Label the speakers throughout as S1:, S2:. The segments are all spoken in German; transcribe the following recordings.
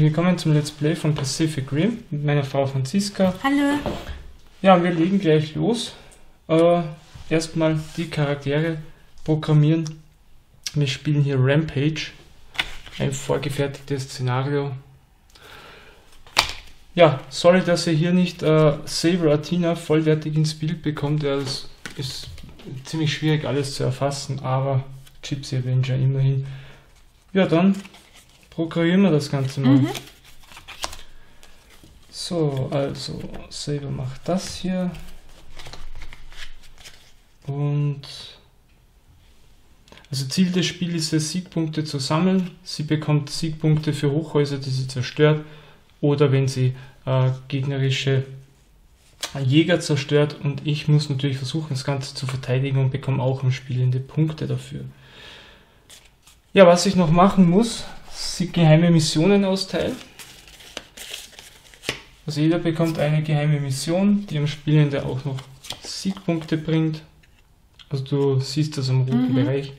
S1: Willkommen zum Let's Play von Pacific Rim mit meiner Frau Franziska.
S2: Hallo.
S1: Ja, wir legen gleich los. Äh, erstmal die Charaktere programmieren. Wir spielen hier Rampage, ein vorgefertigtes Szenario. Ja, sorry, dass ihr hier nicht äh, Saber Athena vollwertig ins Bild bekommt. Ja, das ist ziemlich schwierig alles zu erfassen, aber Gypsy Avenger immerhin. Ja, dann programmieren wir das Ganze mal.
S2: Mhm.
S1: So, also Saber macht das hier. Und also Ziel des Spiels ist es, Siegpunkte zu sammeln. Sie bekommt Siegpunkte für Hochhäuser, die sie zerstört, oder wenn sie äh, gegnerische Jäger zerstört. Und ich muss natürlich versuchen, das Ganze zu verteidigen und bekomme auch im Spielende Punkte dafür. Ja, was ich noch machen muss, sind geheime Missionen austeilen. Also jeder bekommt eine geheime Mission, die am Spielende auch noch Siegpunkte bringt. Also du siehst das am roten
S2: Mhm.
S1: Bereich.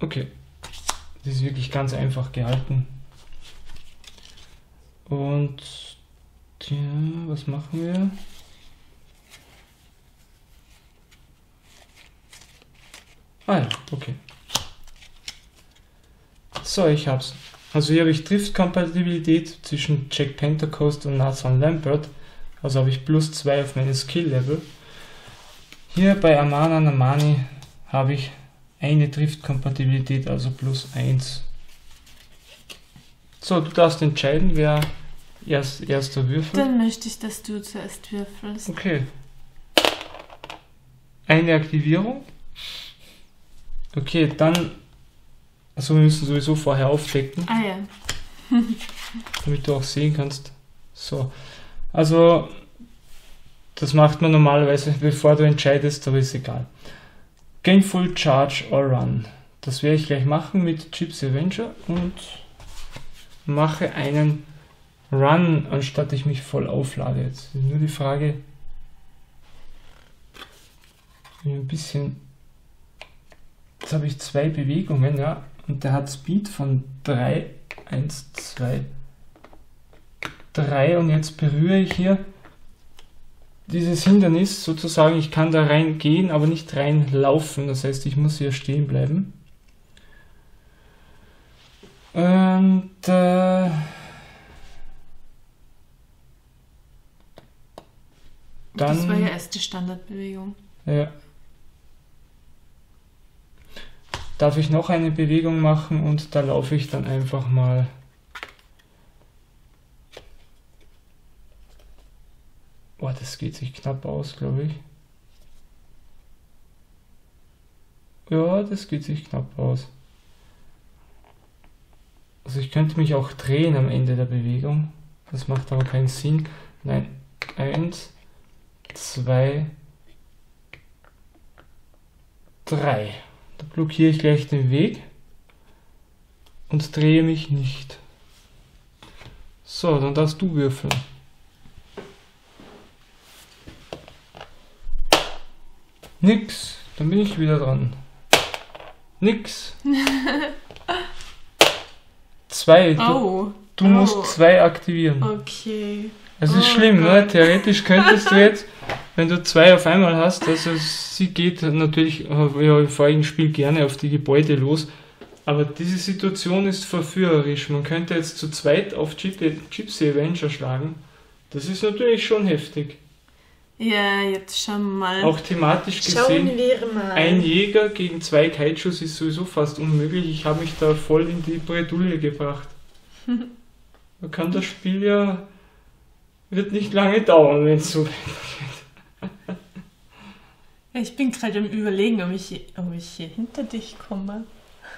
S1: Okay. Das ist wirklich ganz einfach gehalten. Und ja, was machen wir? Ah ja, okay. So, ich hab's. Also hier habe ich Drift-Kompatibilität zwischen Jack Pentecost und Nathan Lambert. Also habe ich plus 2 auf meine Skill-Level. Hier bei Amana Namani habe ich eine Drift-Kompatibilität, also plus 1. So, du darfst entscheiden, wer erst, erster Würfel.
S2: Dann möchte ich, dass du zuerst würfelst.
S1: Okay. Eine Aktivierung. Okay, dann. Also wir müssen sowieso vorher aufdecken,
S2: Ah ja.
S1: damit du auch sehen kannst. So. Also, das macht man normalerweise, bevor du entscheidest, aber ist egal. Gainful Charge or Run. Das werde ich gleich machen mit Chips Avenger und mache einen Run, anstatt ich mich voll auflade. Jetzt ist nur die Frage, ein bisschen. Jetzt habe ich zwei Bewegungen, ja, und der hat Speed von 3, 1, 2, 3 und jetzt berühre ich hier dieses Hindernis sozusagen. Ich kann da reingehen, aber nicht reinlaufen. Das heißt, ich muss hier stehen bleiben. Und äh,
S2: das war ja
S1: dann
S2: erst die Standardbewegung.
S1: ja. Darf ich noch eine Bewegung machen und da laufe ich dann einfach mal Boah, das geht sich knapp aus, glaube ich. Ja, das geht sich knapp aus. Also ich könnte mich auch drehen am Ende der Bewegung. Das macht aber keinen Sinn. Nein. Eins, zwei, drei. Da blockiere ich gleich den Weg und drehe mich nicht. So, dann darfst du würfeln. Nix. Dann bin ich wieder dran. Nix. Zwei. Du,
S2: Oh.
S1: du
S2: oh.
S1: musst zwei aktivieren.
S2: Okay.
S1: Es ist
S2: Oh
S1: schlimm, ne? Theoretisch könntest du jetzt, wenn du zwei auf einmal hast, also sie geht natürlich äh, ja, im vorigen Spiel gerne auf die Gebäude los, aber diese Situation ist verführerisch. Man könnte jetzt zu zweit auf Gyp- Gypsy Avenger schlagen. Das ist natürlich schon heftig.
S2: Ja, jetzt schauen wir mal.
S1: Auch thematisch
S2: schauen
S1: gesehen,
S2: wir mal.
S1: ein Jäger gegen zwei Kaijus ist sowieso fast unmöglich. Ich habe mich da voll in die Bredouille gebracht. Man kann das Spiel ja, wird nicht lange dauern, wenn es so
S2: Ja, ich bin gerade am überlegen, ob ich, ob ich hier hinter dich komme.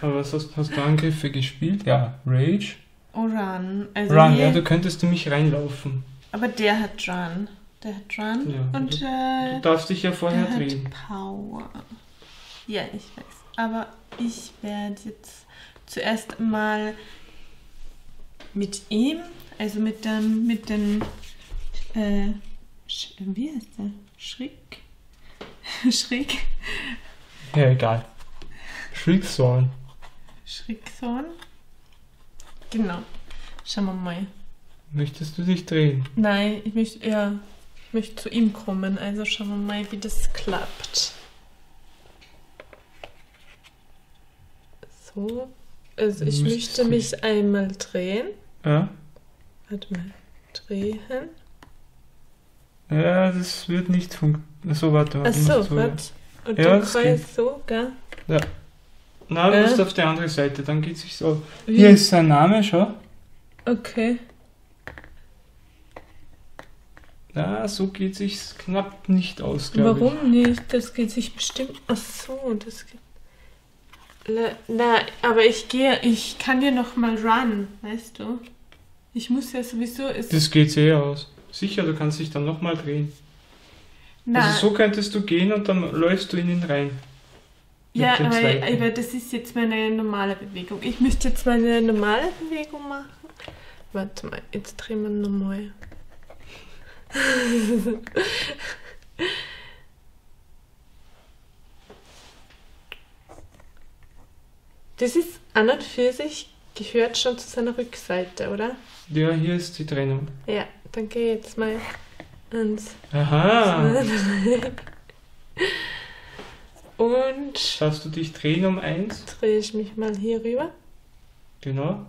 S1: Aber was hast, hast du Angriffe gespielt? Ja, Rage.
S2: Oh, Run. Also
S1: Run,
S2: hier,
S1: ja, du könntest du mich reinlaufen.
S2: aber der hat Run. Der hat Run.
S1: Ja,
S2: und
S1: Du
S2: äh,
S1: darfst dich ja vorher
S2: der
S1: drehen.
S2: hat Power. Ja, ich weiß. Aber ich werde jetzt zuerst mal mit ihm, also mit dem, mit dem, äh, Sch wie heißt der? Schrick? Schrick?
S1: Ja, egal. Shriekthorn.
S2: Schrickthorn. Genau. Schauen wir mal.
S1: Möchtest du dich drehen?
S2: Nein, ich möchte, ja, ich möchte zu ihm kommen. Also schauen wir mal, wie das klappt. So. Also ich möchte mich einmal drehen.
S1: Ja?
S2: Warte mal. Drehen.
S1: Ja, das wird nicht funktionieren. So, warte,
S2: Ach
S1: warte.
S2: so,
S1: musst du-
S2: was? Und
S1: Ja,
S2: du
S1: das
S2: kreist so, gell?
S1: Nein, du
S2: Äh?
S1: musst auf die andere Seite, dann geht sich so.
S2: Wie?
S1: Hier ist sein Name, schau.
S2: Okay.
S1: Ja, so geht sich's knapp nicht aus, glaube ich.
S2: Warum nicht? Das geht sich bestimmt. Ach so, das geht. Le- Na, aber ich gehe, ich kann dir noch mal run, weißt du? Ich muss ja sowieso. Ist,
S1: Das geht eh aus. Sicher, du kannst dich dann nochmal drehen.
S2: na,
S1: Also so könntest du gehen und dann läufst du in ihn rein.
S2: ja, aber, aber das ist jetzt meine normale Bewegung. Ich müsste jetzt meine normale Bewegung machen. Warte mal, jetzt drehen wir nochmal. Das ist an und für sich gehört schon zu seiner Rückseite, oder?
S1: Ja, hier ist die Trennung.
S2: Ja, dann ich jetzt mal ans.
S1: Aha.
S2: Und
S1: Darfst du dich drehen um eins?
S2: drehe ich mich mal hier rüber.
S1: Genau.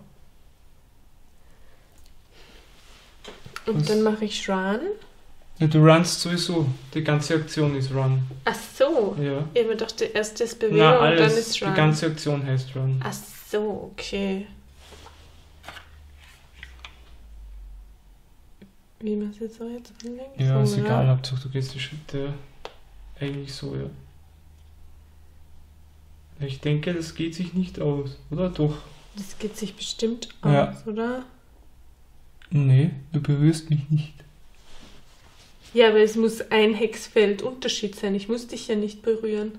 S2: Und
S1: Was?
S2: dann mache ich Run.
S1: Ja, du runnst sowieso. Die ganze Aktion ist Run.
S2: Ach so.
S1: Ja.
S2: Eben doch die erste ist Bewegung
S1: Na,
S2: und dann
S1: alles.
S2: ist
S1: Die
S2: Run.
S1: ganze Aktion heißt Run.
S2: Ach so, okay. Wie man es jetzt so jetzt anlegt?
S1: Ja, ist egal, Hauptsache du gehst die Schritte eigentlich so, ja. Ich denke, das geht sich nicht aus, oder? Doch.
S2: Das geht sich bestimmt
S1: Ja.
S2: aus, oder?
S1: Nee, du berührst mich nicht.
S2: Ja, aber es muss ein Hexfeld Unterschied sein. Ich muss dich ja nicht berühren.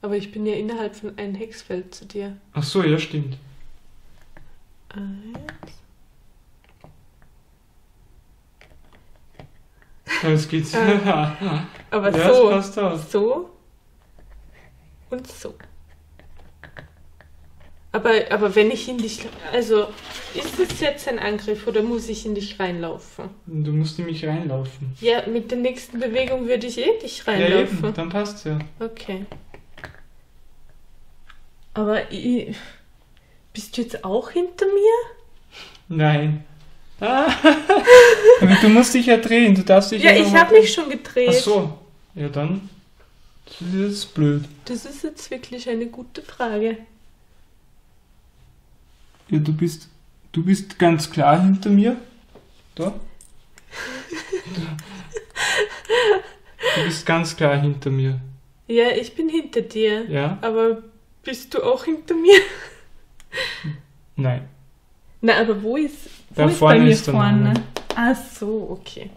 S2: Aber ich bin ja innerhalb von einem Hexfeld zu dir.
S1: Ach so, ja, stimmt.
S2: Eins.
S1: Ja, es geht.
S2: Ah.
S1: ja,
S2: Aber
S1: es
S2: so.
S1: passt.
S2: So und so. Aber, aber wenn ich in dich. Also, ist es jetzt ein Angriff oder muss ich in dich reinlaufen?
S1: Du musst in mich reinlaufen.
S2: Ja, mit der nächsten Bewegung würde ich eh dich
S1: Ja,
S2: reinlaufen.
S1: eben, dann passt's ja.
S2: okay. Aber ich, bist du jetzt auch hinter mir?
S1: Nein. Ah. Aber du musst dich ja drehen, du darfst dich
S2: Ja,
S1: noch
S2: ich habe mich schon gedreht.
S1: Ach so. Ja, dann. Das ist jetzt blöd.
S2: Das ist jetzt wirklich eine gute Frage.
S1: Ja, du bist. Du bist ganz klar hinter mir. Da. Du bist ganz klar hinter mir.
S2: Ja, ich bin hinter dir.
S1: Ja?
S2: Aber bist du auch hinter mir?
S1: Nein.
S2: Na, aber wo ist, wo
S1: Da
S2: ist
S1: vorne
S2: bei mir
S1: ist
S2: vorne?
S1: Name.
S2: Ach so, okay.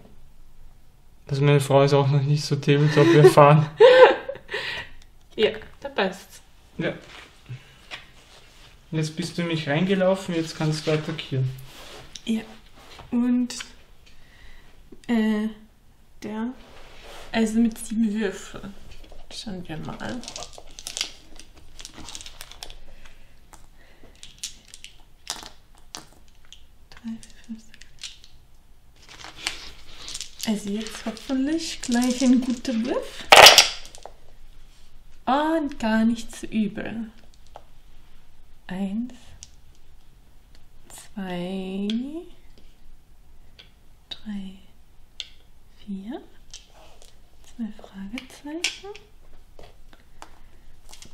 S1: Also meine Frau ist auch noch nicht so Tabletop erfahren.
S2: Ja, da passt's.
S1: ja. Jetzt bist du in mich reingelaufen, jetzt kannst du attackieren.
S2: Und äh, der, also mit sieben Würfeln. Schauen wir mal. Drei, vier, fünf, sechs. Also jetzt hoffentlich gleich ein guter Wurf. Und gar nicht so übel. Eins, zwei, drei, vier, zwei Fragezeichen.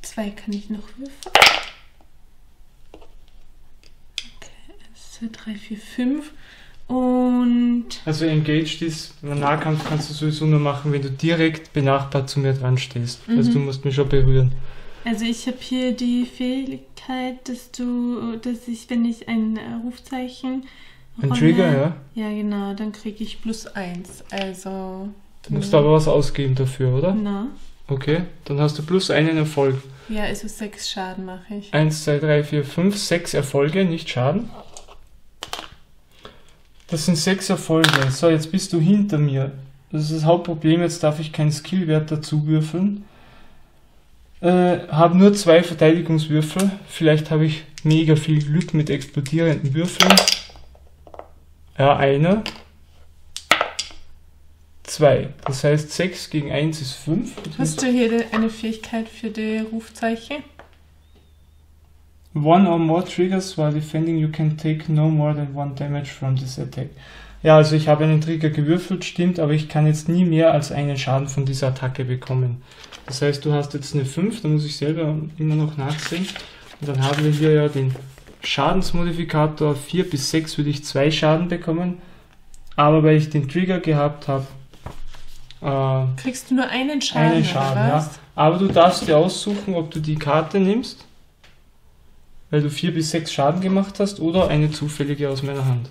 S2: Zwei kann ich noch würfeln. Okay, eins, zwei, drei, vier, fünf. Und
S1: Also engaged ist, Nahkampf kannst du sowieso nur machen, wenn du direkt benachbart zu mir dran stehst. Also
S2: Mhm.
S1: du musst mich schon berühren.
S2: also ich habe hier die Fähigkeit, dass du, dass ich, wenn ich ein äh, Rufzeichen
S1: Ein
S2: rolle-
S1: Trigger, ja.
S2: Ja, genau, dann kriege ich plus eins. Also.
S1: Du musst aber was ausgeben dafür, oder?
S2: Na.
S1: Okay, dann hast du plus einen Erfolg.
S2: Ja, also sechs Schaden mache ich.
S1: 1, 2, 3, 4, 5, 6 Erfolge, nicht Schaden. Das sind sechs Erfolge. So, jetzt bist du hinter mir. Das ist das Hauptproblem, jetzt darf ich keinen Skillwert dazu würfeln. Äh, habe nur zwei Verteidigungswürfel. Vielleicht habe ich mega viel Glück mit explodierenden Würfeln. Ja, einer. Zwei. Das heißt, 6 gegen 1 ist 5.
S2: Hast du hier eine Fähigkeit für die Rufzeichen?
S1: One or more triggers while defending, you can take no more than one damage from this attack. Ja, also ich habe einen Trigger gewürfelt, stimmt, aber ich kann jetzt nie mehr als einen Schaden von dieser Attacke bekommen. Das heißt, du hast jetzt eine 5, da muss ich selber immer noch nachsehen. Und dann haben wir hier ja den Schadensmodifikator 4 bis 6 würde ich 2 Schaden bekommen. Aber weil ich den Trigger gehabt habe,
S2: äh, kriegst du nur einen Schaden.
S1: Einen Schaden, ja. Aber du darfst dir aussuchen, ob du die Karte nimmst, weil du 4 bis 6 Schaden gemacht hast, oder eine zufällige aus meiner Hand.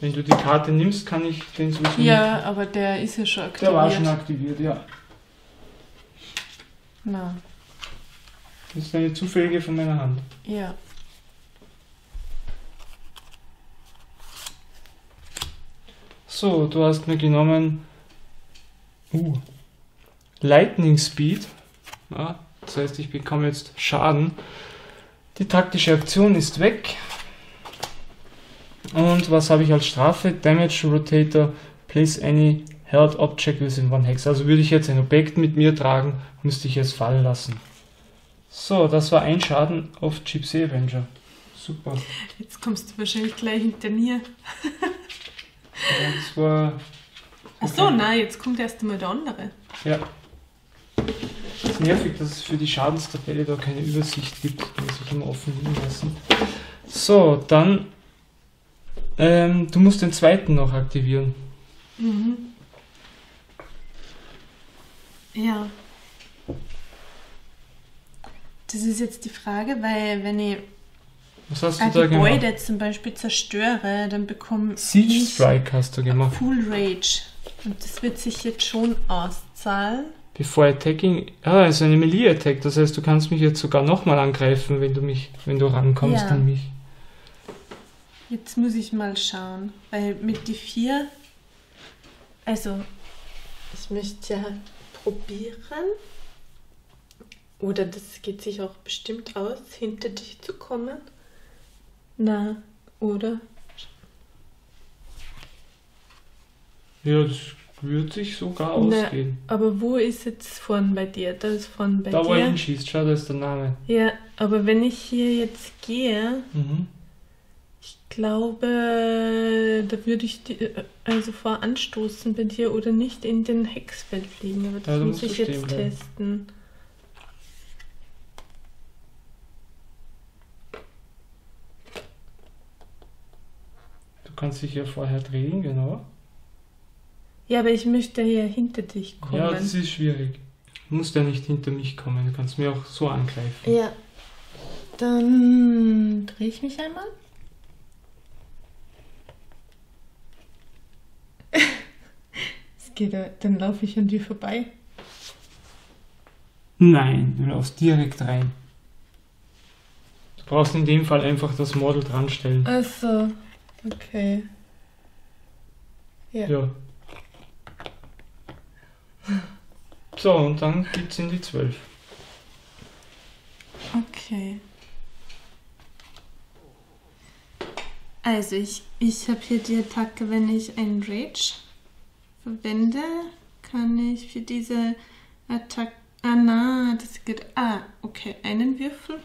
S1: Wenn du die Karte nimmst, kann ich den
S2: sowieso Ja, nicht. aber der ist ja schon
S1: aktiviert. Der war schon aktiviert, ja.
S2: Na.
S1: Das ist eine zufällige von meiner Hand.
S2: Ja.
S1: So, du hast mir genommen uh, Lightning Speed. Ja, das heißt, ich bekomme jetzt Schaden. Die taktische Aktion ist weg. Und was habe ich als Strafe? Damage Rotator, place any held object within one hex. Also würde ich jetzt ein Objekt mit mir tragen, müsste ich es fallen lassen. So, das war ein Schaden auf Gypsy Avenger. Super.
S2: Jetzt kommst du wahrscheinlich gleich hinter mir.
S1: ja, das war.
S2: Achso, nein, jetzt kommt erst einmal der andere.
S1: Ja. Ist nervig, dass es für die Schadenstabelle da keine Übersicht gibt. Die muss ich immer offen liegen lassen. So, dann ähm, du musst den zweiten noch aktivieren.
S2: Mhm. Ja. Das ist jetzt die Frage, weil wenn ich
S1: Was hast du ein da Gebäude
S2: gemacht? zum Beispiel zerstöre, dann bekomme
S1: Siege ich Strike hast du gemacht.
S2: Full Rage. Und das wird sich jetzt schon auszahlen.
S1: Before attacking. Ah, also eine Melee Attack. Das heißt, du kannst mich jetzt sogar nochmal angreifen, wenn du mich, wenn du rankommst ja. an mich.
S2: Jetzt muss ich mal schauen, weil mit die vier, also ich möchte ja probieren, oder das geht sich auch bestimmt aus, hinter dich zu kommen. Na, oder?
S1: Ja, das würde sich sogar ausgehen.
S2: Na, aber wo ist jetzt vorn bei dir? Da ist vorn bei
S1: da,
S2: dir.
S1: Da wo er hinschießt, schau, da ist der Name.
S2: Ja, aber wenn ich hier jetzt gehe, mhm glaube, da würde ich die, also voranstoßen bei dir oder nicht in den Hexfeld fliegen, aber das ja, muss ich jetzt bleiben. testen.
S1: Du kannst dich ja vorher drehen, genau.
S2: Ja, aber ich möchte hier hinter dich kommen.
S1: Ja, das ist schwierig. Du musst ja nicht hinter mich kommen, du kannst mir auch so angreifen.
S2: Ja. Dann drehe ich mich einmal. geht er, dann laufe ich an dir vorbei.
S1: Nein, du laufst direkt rein. Du brauchst in dem Fall einfach das Model dran stellen.
S2: Achso, okay.
S1: Ja. ja. So, und dann geht's in die 12.
S2: Okay. Also ich, ich habe hier die Attacke, wenn ich einen Rage verwende, kann ich für diese Attacke. Ah, na, das geht. Ah, okay, einen Würfel.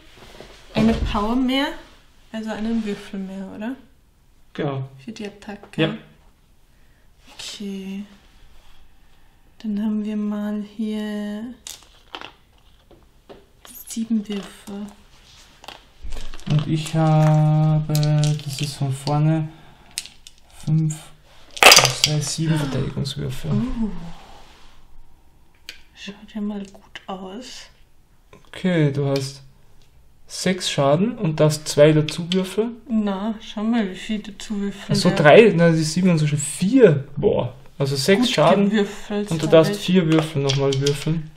S2: Eine Power mehr. Also einen Würfel mehr, oder?
S1: Genau.
S2: Für die Attacke.
S1: Ja.
S2: Okay. Dann haben wir mal hier sieben Würfel.
S1: Und ich habe, das ist von vorne, fünf das heißt sieben Verteidigungswürfe.
S2: Uh. Schaut ja mal gut aus.
S1: Okay, du hast sechs Schaden und darfst zwei dazu würfeln.
S2: Na, schau mal, wie viele dazu würfeln.
S1: Achso, drei, na, die sieben und so schon vier. Boah. Also sechs gut Schaden. Und du darfst vier Würfel nochmal würfeln.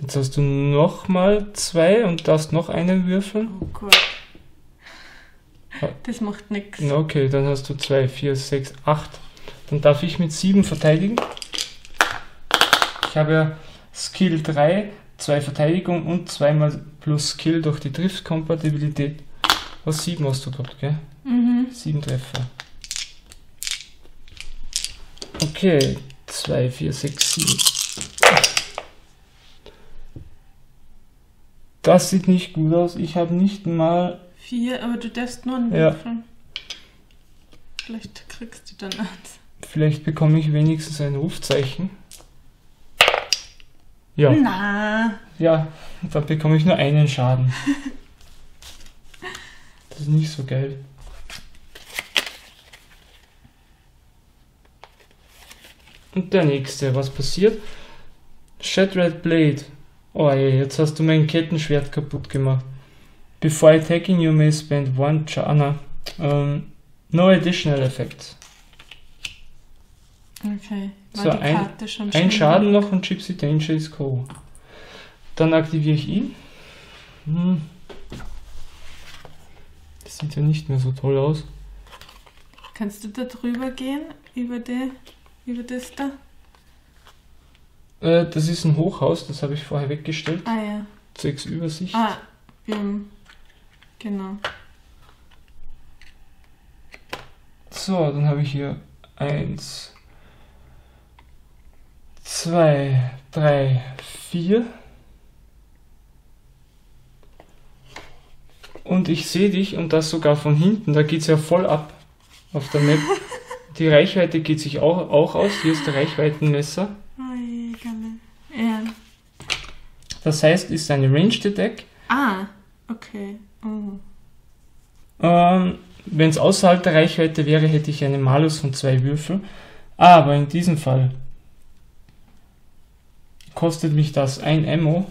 S1: Jetzt hast du nochmal zwei und darfst noch einen würfeln.
S2: Oh Gott. Das macht nichts.
S1: Okay, dann hast du 2, 4, 6, 8. Dann darf ich mit 7 verteidigen. Ich habe ja Skill 3, 2 Verteidigung und 2 mal plus Skill durch die Driftkompatibilität. Was 7 hast du gehabt, gell?
S2: Mhm.
S1: 7 Treffer. Okay, 2, 4, 6, 7. Das sieht nicht gut aus. Ich habe nicht mal.
S2: Vier, aber du darfst nur einen
S1: Ja.
S2: würfeln. Vielleicht kriegst du dann eins.
S1: Vielleicht bekomme ich wenigstens ein Rufzeichen. Ja,
S2: Na,
S1: ja, dann bekomme ich nur einen Schaden. Ist nicht so geil. Und der nächste, was passiert? Shattered Blade. Oh je, jetzt hast du mein Kettenschwert kaputt gemacht. Before attacking you may spend one chana. Um, no additional effects.
S2: okay. War
S1: So, ein- Ein? Schaden noch und Gypsy Danger ist Co. Dann aktiviere ich ihn. Hm. Sieht ja nicht mehr so toll aus.
S2: Kannst du da drüber gehen? Über, die, über das da?
S1: Äh, das ist ein Hochhaus, das habe ich vorher weggestellt.
S2: Ah ja.
S1: Zwecks Übersicht.
S2: Ah, haben- Genau.
S1: So, dann habe ich hier eins, zwei, drei, vier. Und ich sehe dich und das sogar von hinten. Da geht es ja voll ab auf der Map. Die Reichweite geht sich auch, auch aus. Hier ist der Reichweitenmesser.
S2: Ja.
S1: Das heißt, ist eine Ranged Attack.
S2: Ah, okay. Oh.
S1: Ähm, Wenn es außerhalb der Reichweite wäre, hätte ich einen Malus von zwei Würfel. Aber in diesem Fall kostet mich das ein Ammo.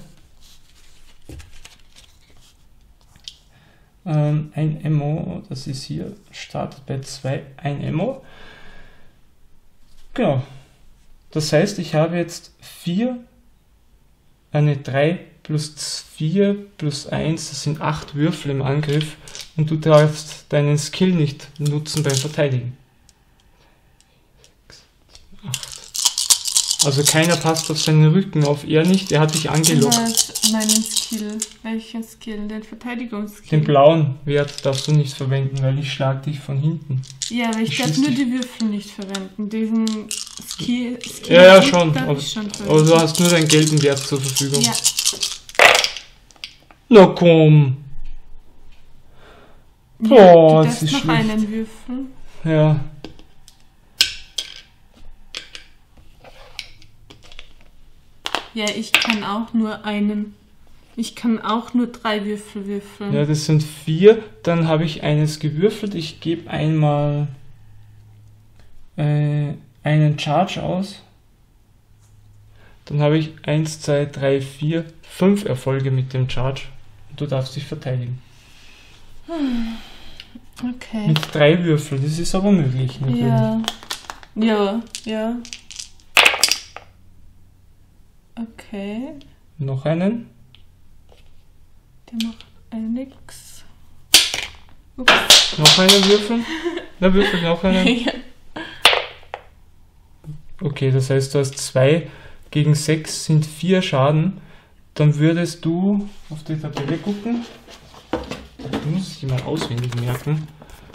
S1: Ähm, ein Ammo, das ist hier, startet bei 2, ein Ammo. Genau. Das heißt, ich habe jetzt 4, eine 3 plus 4 plus 1, das sind 8 Würfel im Angriff und du darfst deinen Skill nicht nutzen beim Verteidigen. 8. Also keiner passt auf seinen Rücken, auf er nicht, er hat dich angelockt.
S2: Meinen Skill? Welchen Skill? Den Verteidigungsskill?
S1: Den blauen Wert darfst du nicht verwenden, weil ich schlag dich von hinten.
S2: Ja, aber ich
S1: Ich
S2: darf nur die Würfel nicht verwenden. Diesen Skill. Skill
S1: Ja, ja, schon. Aber,
S2: schon
S1: aber du hast nur deinen gelben Wert zur Verfügung.
S2: Ja,
S1: Na komm.
S2: ja
S1: Boah,
S2: du
S1: das
S2: darfst
S1: ist
S2: noch
S1: schlecht.
S2: einen würfeln.
S1: Ja.
S2: Ja, ich kann auch nur einen. Ich kann auch nur drei Würfel würfeln.
S1: Ja, das sind vier. Dann habe ich eines gewürfelt. Ich gebe einmal äh, einen Charge aus. Dann habe ich 1, 2, 3, 4, 5 Erfolge mit dem Charge. Und du darfst dich verteidigen.
S2: Okay.
S1: Mit drei Würfeln. Das ist aber möglich. Natürlich.
S2: Ja. Ja, ja. Okay.
S1: Noch einen.
S2: Der macht äh, nix. Ups.
S1: Noch einen würfeln. Na, würfel noch einen.
S2: ja.
S1: Okay, das heißt, du hast 2 gegen 6 sind 4 Schaden. Dann würdest du auf die Tabelle gucken. Du musst die mal auswendig merken.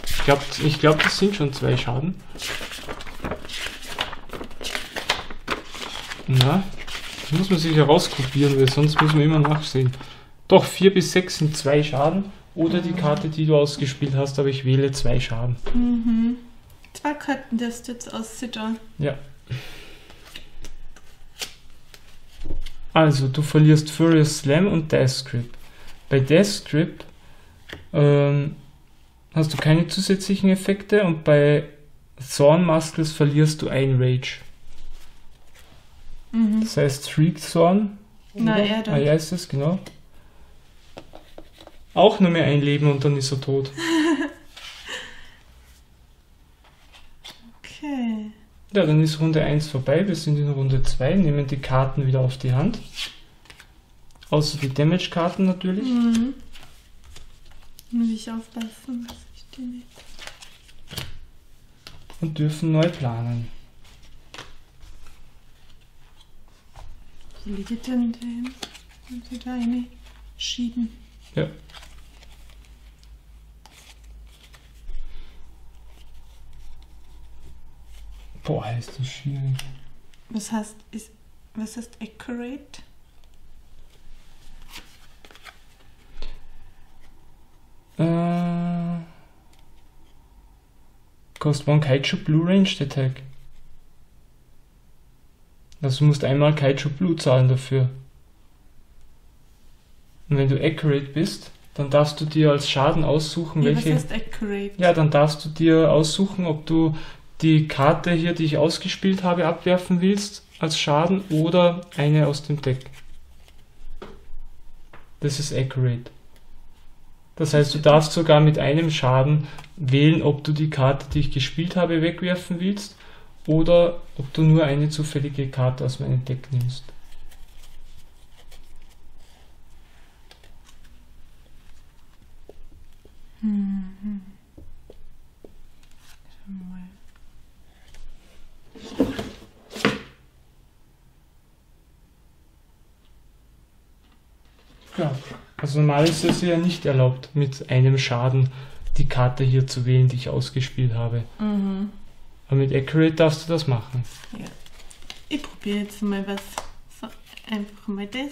S1: Ich glaube, ich glaub, das sind schon 2 Schaden. Na, das muss man sich herauskopieren, weil sonst muss man immer nachsehen. Doch, 4 bis 6 sind 2 Schaden. Oder die Karte, die du ausgespielt hast, aber ich wähle 2 Schaden.
S2: Mhm. Zwei Karten darfst du jetzt aussittern.
S1: Ja. Also, du verlierst Furious Slam und Death Grip. Bei Death Grip ähm, hast du keine zusätzlichen Effekte und bei Thorn Muscles verlierst du ein Rage.
S2: Mhm.
S1: Das heißt Shriek Thorn.
S2: Na, er dann.
S1: Ah, ja, ist es, genau. Auch nur mehr ein Leben und dann ist er tot.
S2: Okay.
S1: Ja, dann ist Runde 1 vorbei. Wir sind in Runde 2, nehmen die Karten wieder auf die Hand. Außer die Damage-Karten natürlich.
S2: Mhm. Muss ich aufpassen, dass ich die nicht.
S1: und dürfen neu planen.
S2: Denn der hin? Haben sie da eine schieben?
S1: Ja. Boah, ist das schwierig.
S2: Was heißt, ist, was heißt accurate?
S1: Äh, kostet one Kaiju Blue Range Tag. Also du musst einmal Kaiju Blue zahlen dafür. Und wenn du accurate bist, dann darfst du dir als Schaden aussuchen,
S2: Ja, was
S1: welche.
S2: heißt accurate?
S1: Ja, dann darfst du dir aussuchen, ob du die Karte hier, die ich ausgespielt habe, abwerfen willst als Schaden oder eine aus dem Deck. Das ist accurate. Das heißt, du darfst sogar mit einem Schaden wählen, ob du die Karte, die ich gespielt habe, wegwerfen willst oder ob du nur eine zufällige Karte aus meinem Deck nimmst. Ja. Also normal ist es ja nicht erlaubt, mit einem Schaden die Karte hier zu wählen, die ich ausgespielt habe.
S2: Mhm.
S1: Aber mit Accurate darfst du das machen.
S2: Ich probiere jetzt mal was. So, einfach mal das.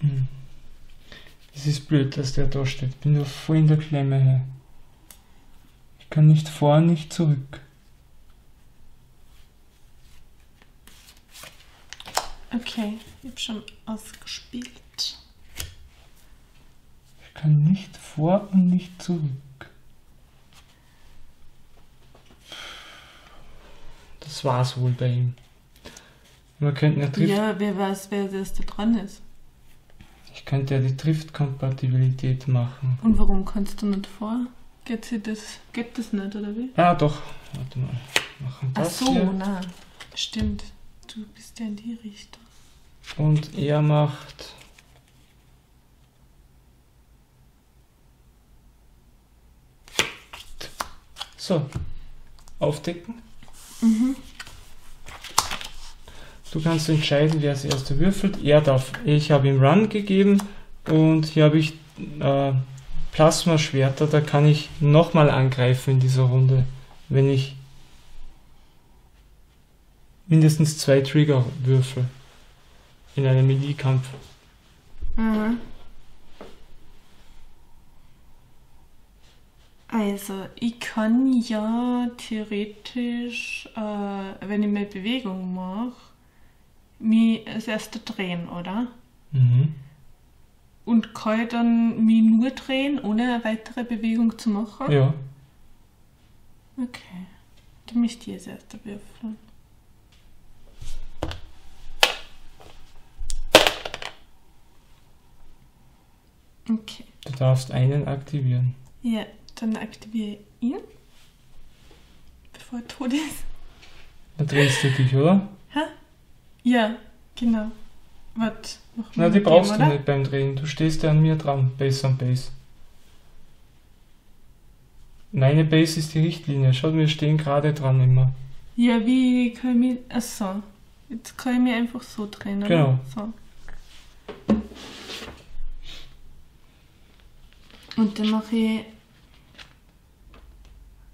S1: Hm. Es ist blöd, dass der da steht. Bin nur voll in der Klemme. Hey. Ich kann nicht vor, nicht zurück.
S2: Okay, ich habe schon ausgespielt.
S1: Ich kann nicht vor und nicht zurück. Das war's wohl bei ihm. Man könnte ja Drift,
S2: Ja, wer weiß, wer das da dran ist.
S1: ich könnte ja die Drift-Kompatibilität machen.
S2: Und warum kannst du nicht vor? Geht, sie das, geht das nicht, oder wie?
S1: Ja, doch. Warte mal. Machen
S2: Ach
S1: das
S2: so,
S1: hier.
S2: na, stimmt. Du bist ja in die Richtung.
S1: Und er macht. So. Aufdecken.
S2: Mhm.
S1: Du kannst entscheiden, wer als erster würfelt. Er darf. Ich habe ihm Run gegeben und hier habe ich äh, Plasmaschwerter. Da kann ich nochmal angreifen in dieser Runde, wenn ich mindestens zwei Trigger würfel in einem Melee-Kampf.
S2: Mhm. Also, ich kann ja theoretisch, äh, wenn ich meine Bewegung mache, mich als erster drehen, oder?
S1: Mhm.
S2: Und kann ich dann mich nur drehen, ohne eine weitere Bewegung zu machen?
S1: Ja.
S2: Okay. Dann müsste ich als erster würfeln. Okay.
S1: Du darfst einen aktivieren.
S2: Ja, dann aktiviere ich ihn. Bevor er tot ist.
S1: Dann drehst du dich, oder?
S2: Ja, genau. Machen wir
S1: Na, die brauchst
S2: dem,
S1: du
S2: oder?
S1: nicht beim Drehen. Du stehst ja an mir dran. Base an Base. Meine Base ist die Richtlinie. Schaut, wir stehen gerade dran immer.
S2: Ja, wie kann ich mich. Achso. Jetzt kann ich mich einfach so drehen, oder?
S1: Genau.
S2: So. Und dann mache ich.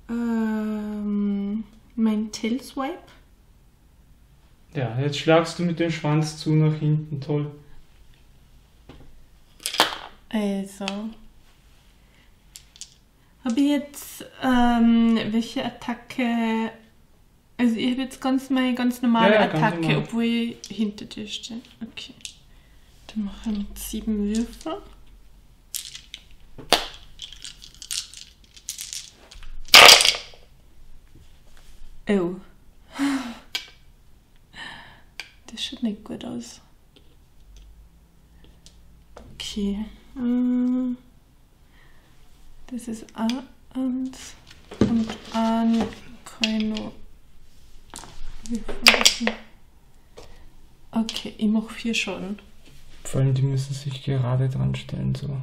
S2: Ähm, mein Tail Swipe.
S1: Ja, jetzt schlagst du mit dem Schwanz zu nach hinten. Toll.
S2: Also. Habe ich jetzt. Ähm, welche Attacke. Also, ich habe jetzt ganz meine ganz normale
S1: Ja, ja, ganz
S2: Attacke,
S1: normal.
S2: obwohl ich hinter dir stehe. Okay. Dann mache ich mit sieben Würfel. Oh. Das schaut nicht gut aus. Okay. ähm, Das ist A1 Und an Koino. Okay, ich mache vier Schaden.
S1: Vor allem, die müssen sich gerade dran stellen, so.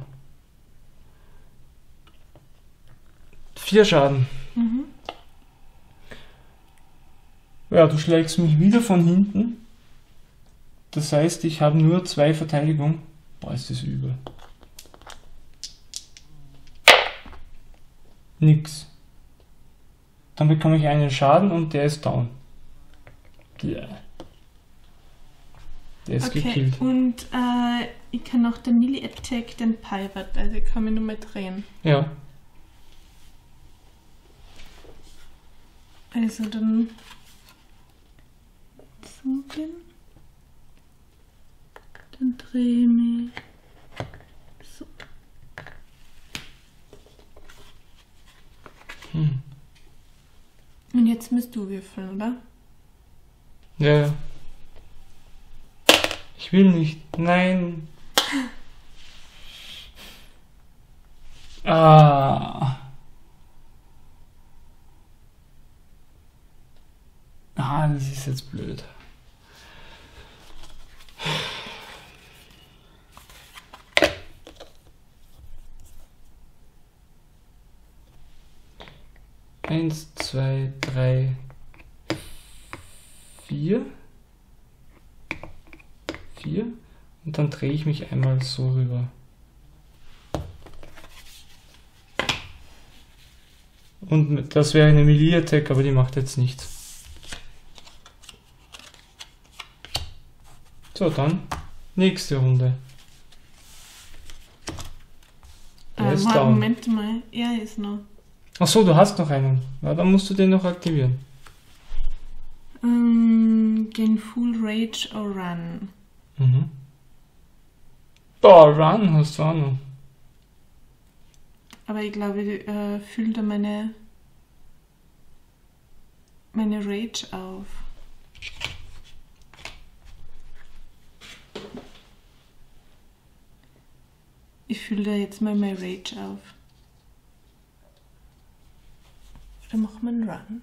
S1: Vier Schaden.
S2: Mhm.
S1: Ja, du schlägst mich wieder von hinten. Das heißt, ich habe nur zwei Verteidigung. Boah, ist das übel. Nix. Dann bekomme ich einen Schaden und der ist down. Ja. Der ist
S2: Okay,
S1: gekillt.
S2: und äh, ich kann auch den Melee Attack, den Pirate, also ich kann mich nur mal drehen.
S1: Ja.
S2: Also dann so bin. Dann drehe ich mich. So.
S1: Hm.
S2: Und jetzt müsst du würfeln, oder?
S1: Ja, ja. Ich will nicht. Nein. Ah. Ah, das ist jetzt blöd. Eins, zwei, drei, vier. Vier. Und dann drehe ich mich einmal so rüber. Und das wäre eine Melee-Attack, aber die macht jetzt nichts. So, dann nächste Runde. Der
S2: Äh,
S1: ist down.
S2: Moment mal, er ist noch.
S1: Ach so, du hast noch einen. Ja, dann musst du den noch aktivieren.
S2: Ähm, gehen Full Rage or Run.
S1: Mhm. Boah, Run hast du auch noch.
S2: Aber ich glaube, ich äh, füllt er meine, meine Rage auf. Ich fülle da jetzt mal meine Rage auf. Oder machen wir einen Run?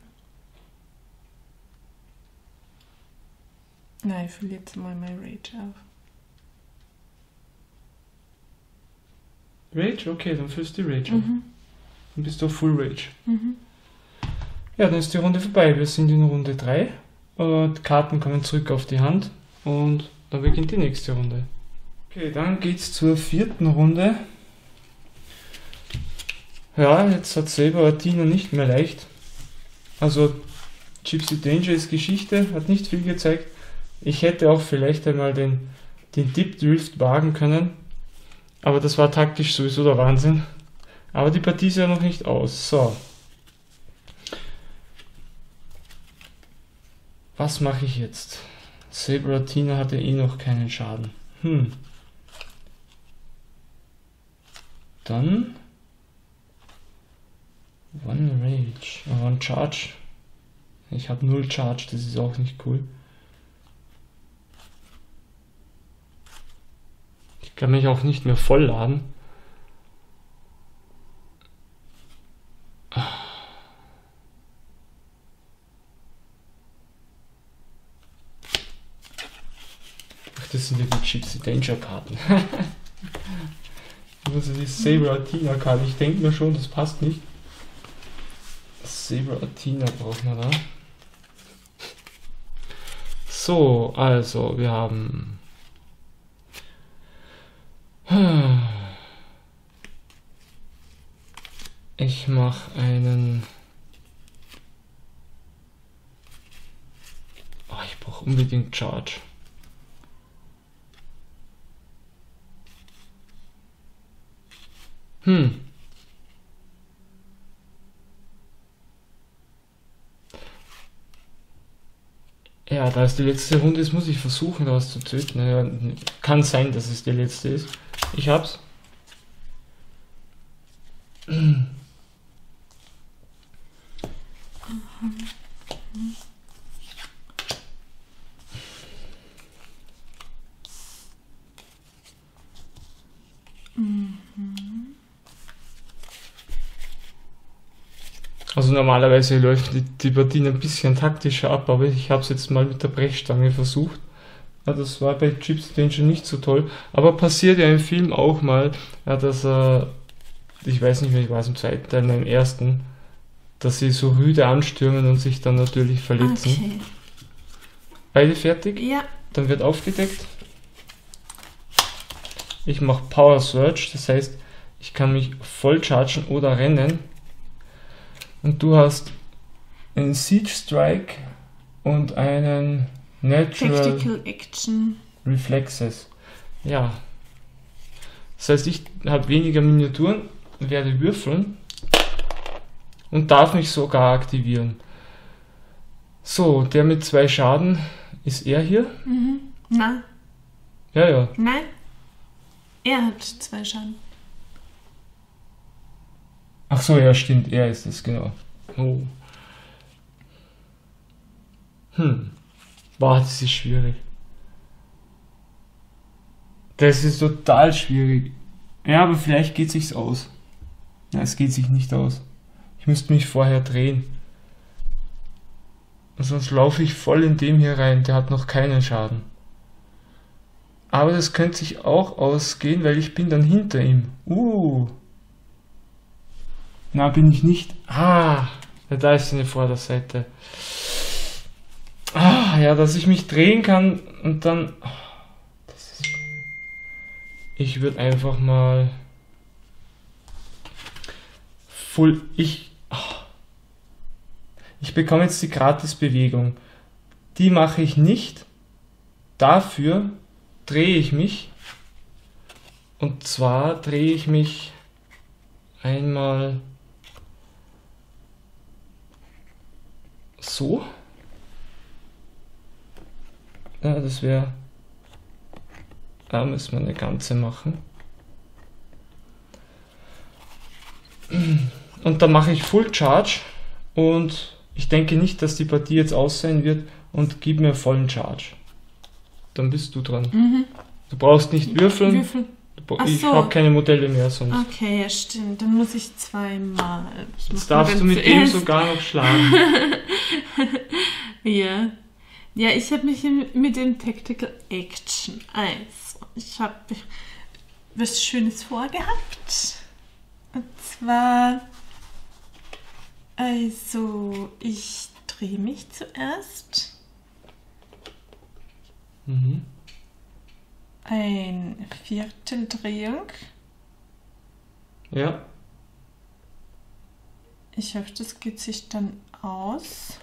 S2: Nein, ich fülle jetzt mal meine Rage auf.
S1: Rage? Okay, dann füllst du die Rage auf.
S2: Mhm.
S1: Dann bist du auf Full Rage.
S2: Mhm.
S1: Ja, dann ist die Runde vorbei. Wir sind in Runde 3. Und Karten kommen zurück auf die Hand. Und dann beginnt die nächste Runde. Okay, dann geht's zur vierten Runde. Ja, jetzt hat Saber Athena nicht mehr leicht. Also, Gypsy Danger ist Geschichte, hat nicht viel gezeigt. Ich hätte auch vielleicht einmal den, den Dip Drift wagen können. Aber das war taktisch sowieso der Wahnsinn. Aber die Partie ist ja noch nicht aus. So. Was mache ich jetzt? Sabratina hatte eh noch keinen Schaden. Hm. Dann. One Rage. Oh, One Charge. Ich habe null Charge, das ist auch nicht cool. Ich kann mich auch nicht mehr vollladen. Ach, das sind ja die Gypsy Danger Karten. Also die Saber Athena Karte. Ich denke mir schon, das passt nicht. Saber Athena braucht man da. So, also, wir haben. Ich mache einen. Oh, ich brauche unbedingt Charge. Hm. Ja, da es die letzte Runde ist, muss ich versuchen, da was zu töten. Ja, kann sein, dass es die letzte ist. Ich hab's. Also normalerweise läuft die, die Partien ein bisschen taktischer ab, aber ich habe es jetzt mal mit der Brechstange versucht. Ja, das war bei Chips Danger nicht so toll, aber passiert ja im Film auch mal, ja, dass er, ich weiß nicht mehr, ich war es im zweiten Teil, im ersten, dass sie so rüde anstürmen und sich dann natürlich verletzen.
S2: Okay.
S1: Beide fertig?
S2: Ja.
S1: Dann wird aufgedeckt. Ich mache Power Surge, das heißt, ich kann mich voll chargen oder rennen. Und du hast einen Siege Strike und einen Natural
S2: Tactical Action.
S1: Reflexes. Ja. Das heißt, ich habe weniger Miniaturen, werde würfeln und darf mich sogar aktivieren. So, der mit zwei Schaden ist er hier.
S2: Mhm. Na,
S1: Ja, ja.
S2: nein. Er hat zwei Schaden.
S1: Ach so, ja, stimmt, er ist es, genau. Oh. Hm. Boah, das ist schwierig. Das ist total schwierig. Ja, aber vielleicht geht sich's aus. Ja, es geht sich nicht aus. Ich müsste mich vorher drehen. Sonst laufe ich voll in dem hier rein. Der hat noch keinen Schaden. Aber das könnte sich auch ausgehen, weil ich bin dann hinter ihm. Uh. Na, bin ich nicht. Ah, da ist eine Vorderseite. Ah, ja, dass ich mich drehen kann und dann. Ich würde einfach mal. Full. Ich. ah. Ich bekomme jetzt die Gratis-Bewegung. Die mache ich nicht. Dafür drehe ich mich. Und zwar drehe ich mich einmal so. Ja, das wäre. Da müssen wir eine ganze machen. Und dann mache ich Full Charge und ich denke nicht, dass die Partie jetzt aussehen wird und gib mir vollen Charge. Dann bist du dran.
S2: Mhm.
S1: Du brauchst nicht würfeln.
S2: Würfel. Ach
S1: Ich
S2: so.
S1: habe keine Modelle mehr sonst.
S2: Okay, ja stimmt. Dann muss ich zweimal. Ich
S1: Jetzt darfst du mit dem sogar noch schlagen.
S2: Ja. Ja, ich habe mich mit dem Tactical Action. Also, ich habe was Schönes vorgehabt. Und zwar, also, ich drehe mich zuerst.
S1: Mhm.
S2: Ein Vierteldrehung.
S1: Ja.
S2: Ich hoffe, das geht sich dann aus.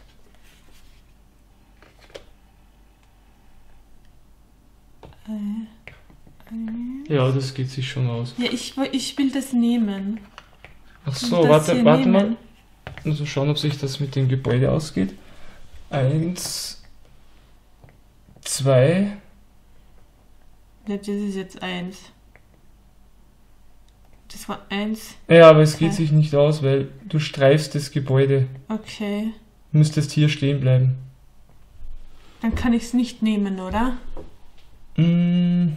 S1: Ja, das geht sich schon aus.
S2: Ja, ich, ich will das nehmen.
S1: Ach so, warte, warte mal.
S2: nehmen.
S1: Also schauen, ob sich das mit dem Gebäude ausgeht. Eins, zwei,
S2: das ist jetzt eins. Das war eins.
S1: ja, aber es geht
S2: Okay.
S1: sich nicht aus, weil du streifst das Gebäude.
S2: Okay.
S1: Du müsstest hier stehen bleiben.
S2: Dann kann ich es nicht nehmen, oder?
S1: Mm,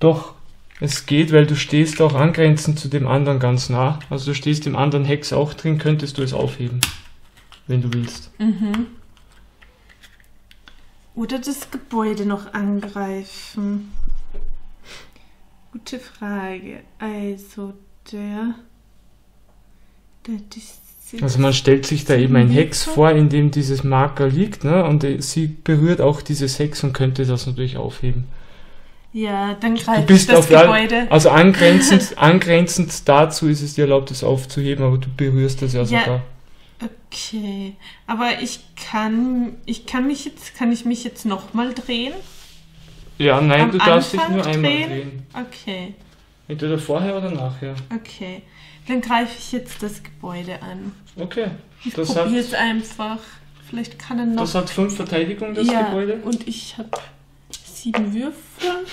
S1: doch, es geht, weil du stehst auch angrenzend zu dem anderen ganz nah. Also du stehst im anderen Hex auch drin, könntest du es aufheben, wenn du willst.
S2: Mhm. Oder das Gebäude noch angreifen. Gute Frage. Also der. Der ist
S1: Also man stellt sich da eben ein Hex vor, in dem dieses Marker liegt, ne? Und äh, sie berührt auch dieses Hex und könnte das natürlich aufheben.
S2: Ja, dann
S1: Du
S2: ich
S1: bist
S2: das Gebäude.
S1: Also angrenzend, angrenzend dazu ist es dir erlaubt, das aufzuheben, aber du berührst das ja
S2: Ja.
S1: sogar.
S2: Okay. Aber ich kann. Ich kann mich jetzt. Kann ich mich jetzt nochmal drehen?
S1: Ja, nein,
S2: Am
S1: du darfst dich nur einmal
S2: drehen?
S1: drehen.
S2: Okay.
S1: Entweder vorher oder nachher.
S2: Okay. Dann greife ich jetzt das Gebäude an.
S1: Okay.
S2: Ich probiere es einfach. Vielleicht kann er noch.
S1: das hat fünf Verteidigung, das
S2: ja,
S1: Gebäude.
S2: und ich habe sieben Würfel.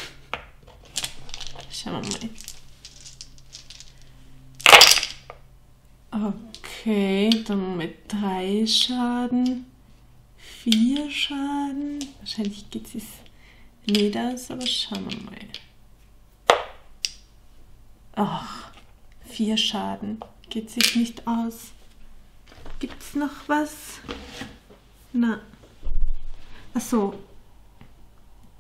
S2: Schauen wir mal. Okay, dann mit drei Schaden. Vier Schaden. Wahrscheinlich geht es nie das, aber schauen wir mal. Ach, vier Schaden. Geht sich nicht aus. Gibt's noch was? Na. Achso.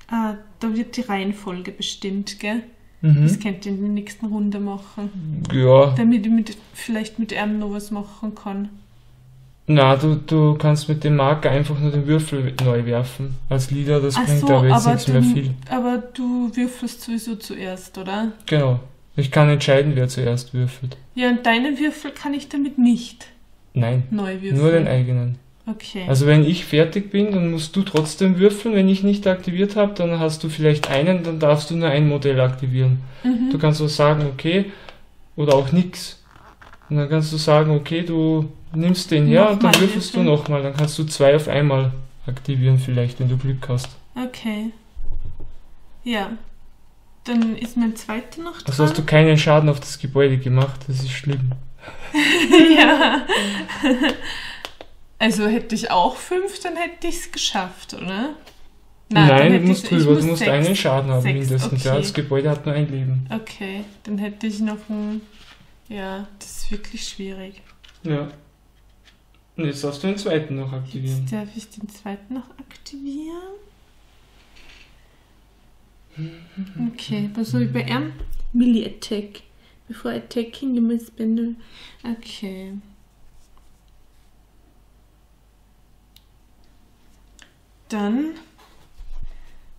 S2: Ah, da wird die Reihenfolge bestimmt, gell? Das
S1: Mhm.
S2: könnt ihr in der nächsten Runde machen.
S1: Ja,
S2: Damit ich mit, vielleicht mit ihm noch was machen kann.
S1: na, du, du kannst mit dem Marker einfach nur den Würfel neu werfen. Als Leader, das
S2: Ach
S1: bringt
S2: so,
S1: aber jetzt
S2: aber
S1: nichts mehr viel.
S2: aber du würfelst sowieso zuerst, oder?
S1: Genau. Ich kann entscheiden, wer zuerst würfelt.
S2: Ja, und deinen Würfel kann ich damit nicht
S1: Nein,
S2: neu würfeln.
S1: nur den eigenen.
S2: Okay.
S1: Also wenn ich fertig bin, dann musst du trotzdem würfeln. Wenn ich nicht aktiviert habe, dann hast du vielleicht einen, dann darfst du nur ein Modell aktivieren.
S2: mhm.
S1: Du kannst so sagen, okay, oder auch nix. Und dann kannst du sagen, okay, du nimmst den her und dann würfelst du nochmal. Dann kannst du zwei auf einmal aktivieren vielleicht, wenn du Glück hast.
S2: Okay. Ja. Dann ist mein zweiter noch dran.
S1: Also hast du keinen Schaden auf das Gebäude gemacht, das ist schlimm.
S2: ja. Also hätte ich auch fünf, dann hätte ich es geschafft, oder?
S1: Nein,
S2: hätte
S1: du musst drüber,
S2: muss
S1: du musst
S2: sechs.
S1: einen Schaden haben
S2: Sechs,
S1: mindestens. Ja,
S2: okay.
S1: das Gebäude hat nur ein Leben.
S2: Okay, dann hätte ich noch ein. Ja, das ist wirklich schwierig.
S1: Ja. Und jetzt darfst du den zweiten noch aktivieren.
S2: Jetzt darf ich den zweiten noch aktivieren. Okay, was soll ich bei ihm? Melee Attack. Before attacking, you may spend. Okay. Dann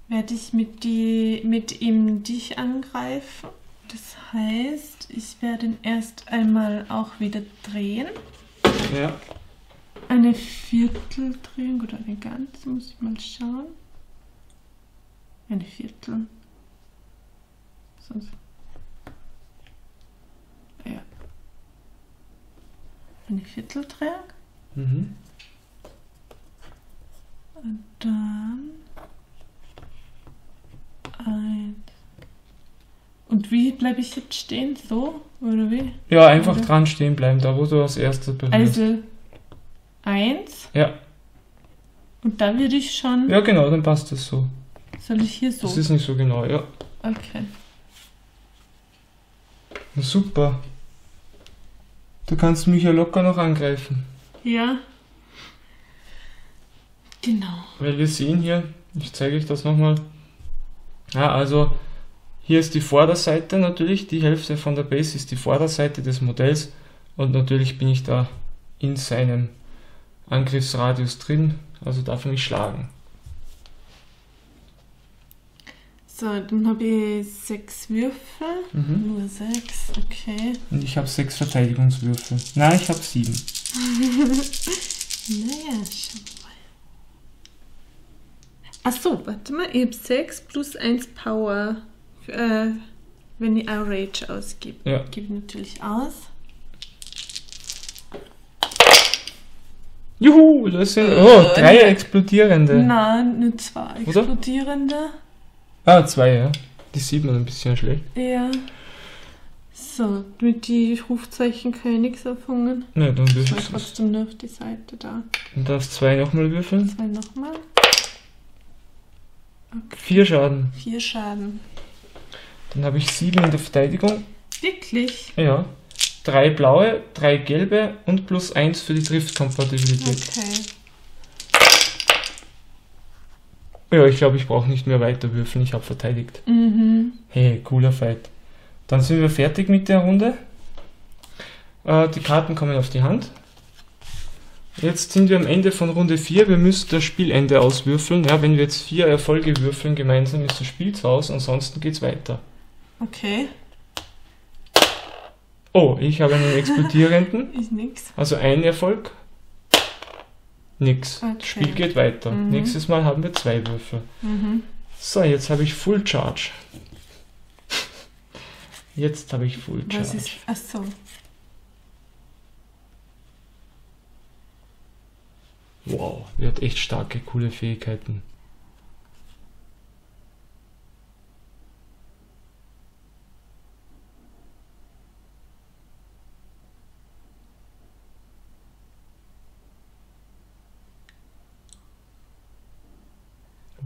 S2: werde ich mit, die, mit ihm dich angreifen. Das heißt, ich werde ihn erst einmal auch wieder drehen.
S1: Ja.
S2: Eine Vierteldrehung oder eine ganze, muss ich mal schauen. Eine Viertel. Sonst. Ja. Eine Vierteldrehung.
S1: Mhm.
S2: Und dann. Eins. Und wie bleibe ich jetzt stehen? So? Oder wie?
S1: Ja, einfach
S2: Oder?
S1: dran stehen bleiben, da wo du als erstes berührst.
S2: Also. Eins.
S1: Ja.
S2: Und da würde ich schon.
S1: ja, genau, dann passt das so.
S2: Soll ich hier so?
S1: Das ist nicht so genau, ja.
S2: Okay.
S1: Super. Du kannst mich ja locker noch angreifen.
S2: Ja. Genau.
S1: Weil wir sehen hier, ich zeige euch das nochmal. Ja, also hier ist die Vorderseite natürlich, die Hälfte von der Base ist die Vorderseite des Modells und natürlich bin ich da in seinem Angriffsradius drin, also darf er mich schlagen.
S2: So, dann habe ich sechs Würfel.
S1: Mhm.
S2: Nur sechs, okay.
S1: Und ich habe sechs Verteidigungswürfel. Nein, ich habe sieben.
S2: Naja, schau mal. Achso, warte mal. Ich habe sechs plus eins Power. Äh, wenn ich Outrage ausgebe.
S1: Ja.
S2: Gebe ich natürlich aus.
S1: Juhu, das sind
S2: Äh,
S1: oh, drei explodierende.
S2: Nein, nur zwei
S1: Oder?
S2: explodierende.
S1: Ah, zwei, ja. Die sieht man ein bisschen schlecht.
S2: Ja. So, mit die Rufzeichen kann ich nichts erfangen.
S1: Ne, dann
S2: Ich
S1: würfelst du
S2: trotzdem nur auf die Seite da.
S1: Du darfst zwei nochmal würfeln.
S2: Zwei nochmal.
S1: Vier Schaden.
S2: Vier Schaden.
S1: Dann habe ich sieben in der Verteidigung.
S2: Wirklich?
S1: Ja. Drei blaue, drei gelbe und plus eins für die Driftkompatibilität.
S2: Okay.
S1: Ja, ich glaube, ich brauche nicht mehr weiter würfeln. Ich habe verteidigt.
S2: Mhm.
S1: Hey, cooler Fight. Dann sind wir fertig mit der Runde. Äh, die Karten kommen auf die Hand. Jetzt sind wir am Ende von Runde 4. Wir müssen das Spielende auswürfeln. Ja, wenn wir jetzt vier Erfolge würfeln, gemeinsam ist das Spiel zu Hause. Ansonsten geht's weiter.
S2: Okay.
S1: Oh, ich habe einen explodierenden.
S2: Ist nix.
S1: Also ein Erfolg. Nix.
S2: Okay.
S1: Das Spiel geht weiter.
S2: Mhm.
S1: Nächstes Mal haben wir zwei Würfel.
S2: Mhm.
S1: So, jetzt habe ich Full Charge. Jetzt habe ich Full Charge.
S2: Was ist. Achso.
S1: Wow, die hat echt starke, coole Fähigkeiten.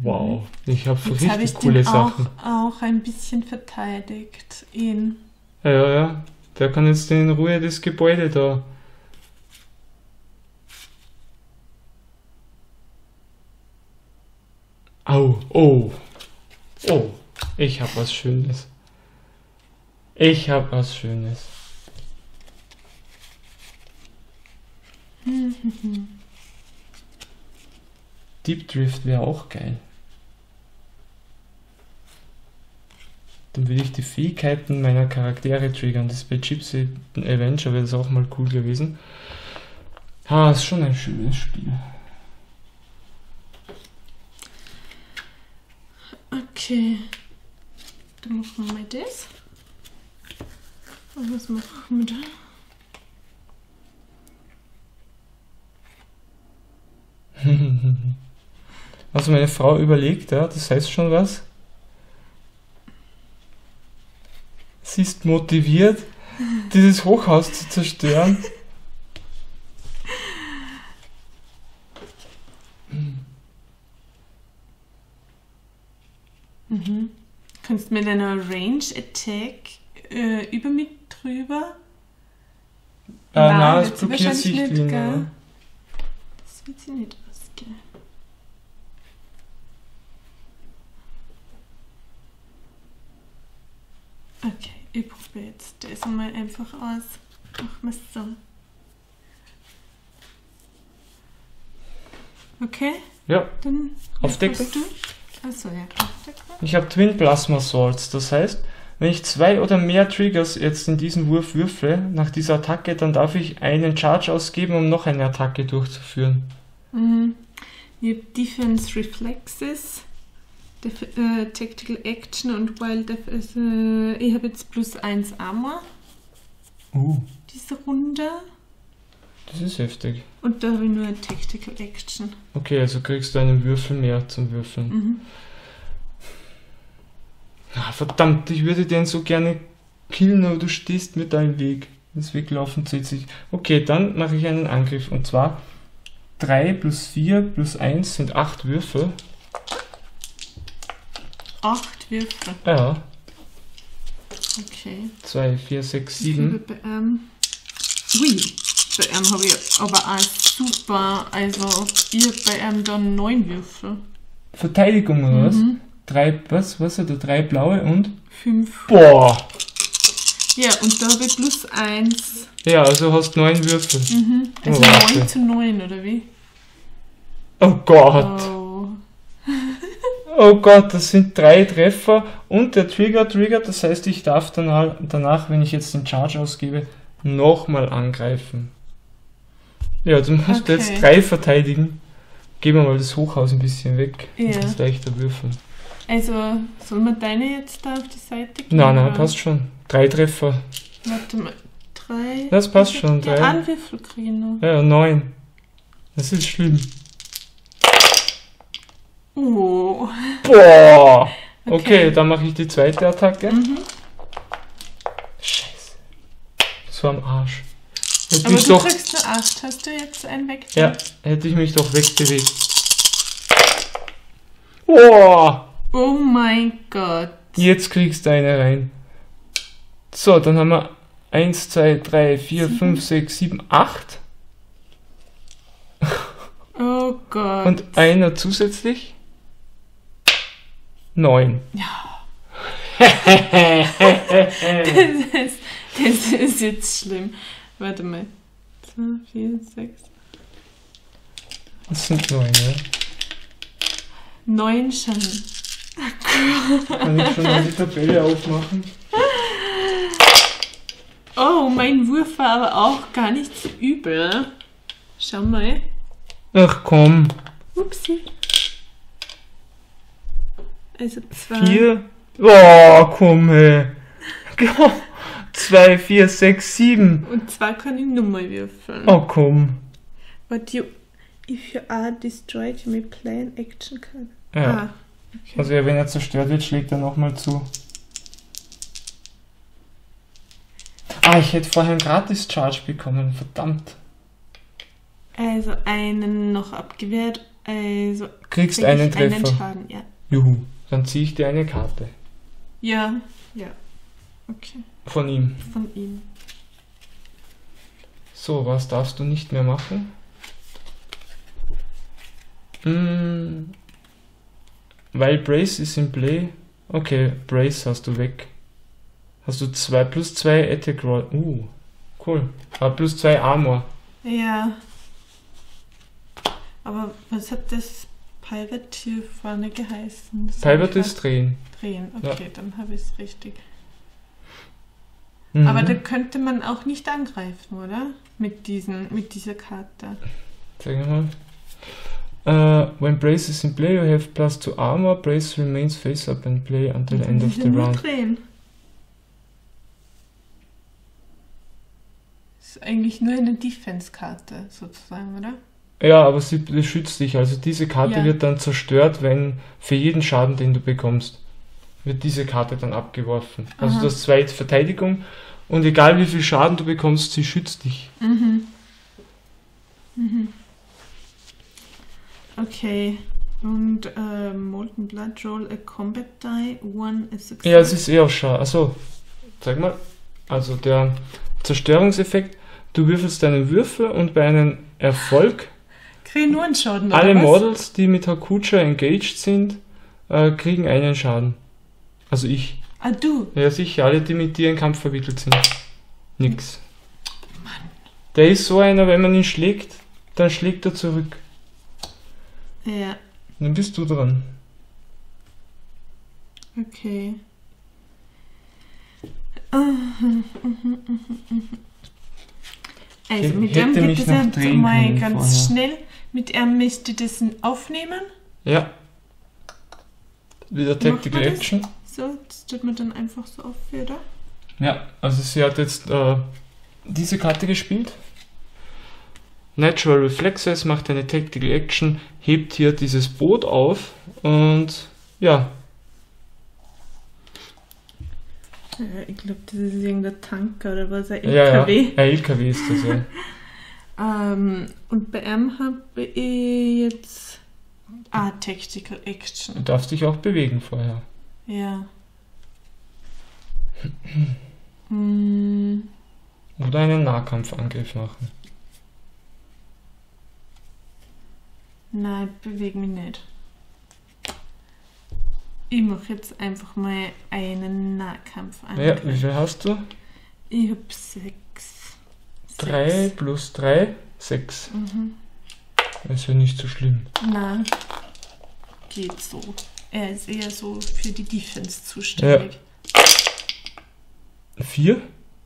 S1: Wow, ich habe so
S2: Jetzt habe
S1: richtig
S2: ich
S1: coole
S2: den auch,
S1: Sachen.
S2: auch ein bisschen verteidigt. Ihn.
S1: Ja, ja, ja. Der kann jetzt in Ruhe das Gebäude da Au, oh. Oh, ich hab was Schönes. Ich hab was Schönes. Deep Drift wäre auch geil. Dann würde ich die Fähigkeiten meiner Charaktere triggern. Das bei Gypsy Avenger wäre das auch mal cool gewesen. Ah, ist schon ein schönes Spiel.
S2: Okay. Dann machen wir mal das. Und was machen wir da?
S1: Also meine Frau überlegt, ja, das heißt schon was. Sie ist motiviert, dieses Hochhaus zu zerstören.
S2: Mhm. Kannst mit einer Range Attack äh, über mich drüber?
S1: Äh,
S2: Nein, wird sie
S1: blockiert
S2: wahrscheinlich nicht,
S1: Sichtlinie.
S2: gell? Das wird sie nicht ausgehen. Okay, ich probiere jetzt das mal einfach aus. Machen wir es so. Okay,
S1: Ja,
S2: dann
S1: Aufdecken.
S2: würfelst du. Achso, ja,
S1: ich habe Twin Plasma Swords. Das heißt, wenn ich zwei oder mehr Triggers jetzt in diesem Wurf würfle, nach dieser Attacke, dann darf ich einen Charge ausgeben, um noch eine Attacke durchzuführen.
S2: Mhm. Ich habe Defense Reflexes, Def äh, Tactical Action und Wild Def also, Ich habe jetzt plus 1 Armor
S1: Uh,
S2: diese Runde.
S1: Das ist heftig.
S2: Und da habe ich nur Tactical Action.
S1: Okay, also kriegst du einen Würfel mehr zum Würfeln.
S2: Mhm.
S1: Ah, verdammt, ich würde den so gerne killen, aber du stehst mir da im Weg. Das Weglaufen zählt sich. Okay, dann mache ich einen Angriff. Und zwar 3 plus 4 plus 1 sind 8 Würfel.
S2: Acht Würfel.
S1: Ja,
S2: Okay.
S1: 2, 4, 6,
S2: Ich habe
S1: 7.
S2: bei ähm, Ui, bei ihm habe ich aber auch super. Also, ich habe bei ihm dann neun Würfel.
S1: Verteidigung oder was?
S2: Mhm.
S1: Drei, was, was hat er? Drei blaue und?
S2: Fünf.
S1: Boah!
S2: Ja, und da habe ich plus eins.
S1: Ja, also hast neun Würfel.
S2: Mhm. Also
S1: Oh, warte.
S2: 9 zu 9, oder wie?
S1: Oh Gott!
S2: Oh.
S1: Oh Gott, das sind drei Treffer und der Trigger triggert, das heißt, ich darf danach, danach wenn ich jetzt den Charge ausgebe, nochmal angreifen. Ja, du musst
S2: Okay.
S1: jetzt drei verteidigen. Geben wir mal das Hochhaus ein bisschen weg.
S2: Ja.
S1: Das ist leichter würfeln.
S2: Also, soll man deine jetzt da auf die Seite geben?
S1: Nein, nein, passt schon. Drei Treffer.
S2: Warte mal. Drei.
S1: Das passt
S2: Ich
S1: schon, drei.
S2: einen Würfel kriegen noch.
S1: Ja, neun. Das ist schlimm.
S2: Oh.
S1: Boah! Okay, dann mache ich die zweite Attacke.
S2: Mhm.
S1: Scheiße. Das war am Arsch. Hätte
S2: Aber
S1: ich
S2: du
S1: doch,
S2: kriegst nur acht. Hast du jetzt einen weg?
S1: ja, hätte ich mich doch wegbewegt. Boah!
S2: Oh mein Gott.
S1: Jetzt kriegst du eine rein. So, dann haben wir 1, 2, 3, 4,
S2: Sieben.
S1: 5, 6, 7, 8.
S2: Oh Gott.
S1: Und einer zusätzlich. 9.
S2: das, ist, das ist jetzt schlimm. Warte mal. 2, 4, 6.
S1: Das sind 9, ja.
S2: Neun schon.
S1: Kann ich schon mal die Tabelle aufmachen?
S2: Oh, mein Wurf war aber auch gar nicht so übel. Schau mal.
S1: Ach komm.
S2: Upsi. Also zwei.
S1: 4. Oh, komm, hey. 2, 4, 6, 7.
S2: Und zwei kann ich nochmal würfeln.
S1: Oh, komm.
S2: But you, if you are destroyed, you may play an action card.
S1: Ja.
S2: Ah, okay.
S1: Also, wenn er zerstört wird, schlägt er nochmal zu. Ah, ich hätte vorher einen Gratis-Charge bekommen. Verdammt.
S2: Also einen noch abgewehrt. Also
S1: Kriegst
S2: krieg
S1: einen Treffer.
S2: einen Schaden, ja.
S1: Juhu. Dann ziehe ich dir eine Karte.
S2: Ja, ja. Okay,
S1: Von ihm.
S2: von ihm.
S1: So, was darfst du nicht mehr machen? Mm. Weil Brace ist in Play. Okay, Brace hast du weg. Hast du 2 plus 2 Attack Roll. Uh, cool. Ah, plus 2 Armor.
S2: Ja. Aber was hat das Pirate hier vorne geheißen? Das
S1: Pirate ist drehen.
S2: Drehen, okay, dann habe ich es richtig.
S1: Mhm.
S2: Aber da könnte man auch nicht angreifen, oder? Mit, diesen, mit dieser Karte.
S1: Zeig mal. Uh, when Brace is in play, you have plus 2 armor. Brace remains face up and play until the end of the round.
S2: drehen. Ist eigentlich nur eine Defense-Karte, sozusagen, oder?
S1: Ja, aber sie beschützt dich. Also diese Karte
S2: Ja.
S1: wird dann zerstört, wenn für jeden Schaden, den du bekommst, wird diese Karte dann abgeworfen. Also
S2: Aha.
S1: du hast zwei Verteidigung und egal wie viel Schaden du bekommst, sie schützt dich.
S2: Mhm. Mhm. Okay. Und äh, Molten Blood Roll a Combat Die, one is success.
S1: Ja, es ist eher Schaden. Also, zeig mal. Also der Zerstörungseffekt, du würfelst deinen Würfel und bei einem Erfolg
S2: Krieg nur einen Schaden,
S1: alle? Models, die mit Hakucha engaged sind, äh, kriegen einen Schaden. Also ich.
S2: Ah, du.
S1: Ja, sicher, alle, die mit dir in Kampf verwickelt sind. Nix. Der ist so einer, wenn man ihn schlägt, dann schlägt er zurück.
S2: Ja,
S1: Dann bist du dran.
S2: okay. Also
S1: Ich
S2: mit dem geht es
S1: drehen
S2: mal ganz
S1: vorher.
S2: schnell. Mit ihm müsst ihr das aufnehmen.
S1: Ja. Wieder Tactical? Action.
S2: So, das tut man dann einfach so auf, oder?
S1: Ja, also sie hat jetzt äh, diese Karte gespielt. Natural Reflexes macht eine Tactical Action, hebt hier dieses Boot auf und ja,
S2: Ich glaube, das ist irgendein Tanker oder was, ein
S1: ja, ja,
S2: LKW.
S1: ein LKW ist das ja.
S2: Ähm, und bei ihm habe ich jetzt. Ah, Tactical Action.
S1: Du darfst dich auch bewegen vorher.
S2: Ja. mm,
S1: Oder einen Nahkampfangriff machen.
S2: nein, bewege mich nicht. Ich mache jetzt einfach mal einen Nahkampf an.
S1: Ja, wie viel hast du?
S2: Ich habe sechs.
S1: 3
S2: Sechs.
S1: plus 3, 6.
S2: Mhm.
S1: Ist ja nicht so schlimm.
S2: Na, geht so. Er ist eher so für die Defense zuständig.
S1: 4?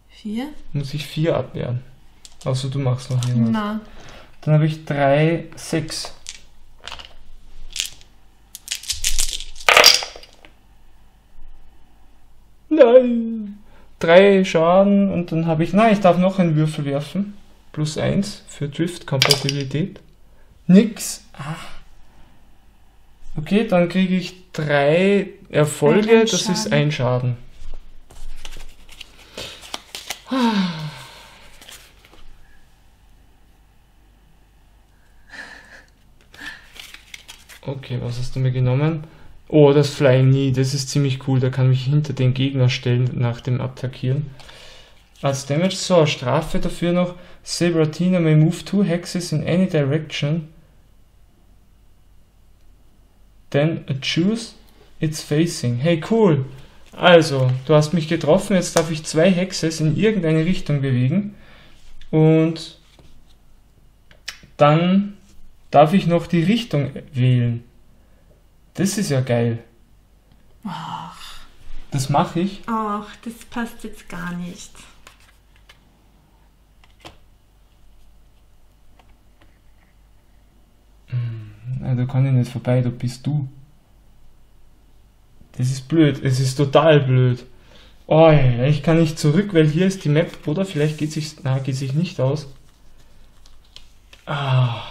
S2: Vier?
S1: Muss ich 4 abwehren. Außer du machst noch irgendwas.
S2: Na,
S1: Dann habe ich 3, 6. Nein! 3 Schaden und dann habe ich. Nein, ich darf noch einen Würfel werfen. Plus 1 für Drift-Kompatibilität. Nix. Ah. Okay, dann kriege ich 3 Erfolge, das ist ein Schaden. Okay, was hast du mir genommen? Oh, das Flying Knee, das ist ziemlich cool. Da kann mich hinter den Gegner stellen nach dem Attackieren. Als Damage, so, Strafe dafür noch. Sabratina may move two hexes in any direction. Then choose its facing. Hey, cool. Also, du hast mich getroffen, jetzt darf ich zwei Hexes in irgendeine Richtung bewegen. Und dann darf ich noch die Richtung wählen. Das ist ja geil. Das mache ich.
S2: ach, das passt jetzt gar nicht.
S1: Nein, da kann ich nicht vorbei, da bist du. Das ist blöd, es ist total blöd. Oh, ich kann nicht zurück, weil hier ist die Map, oder vielleicht geht sich, na, geht sich nicht aus. Ah.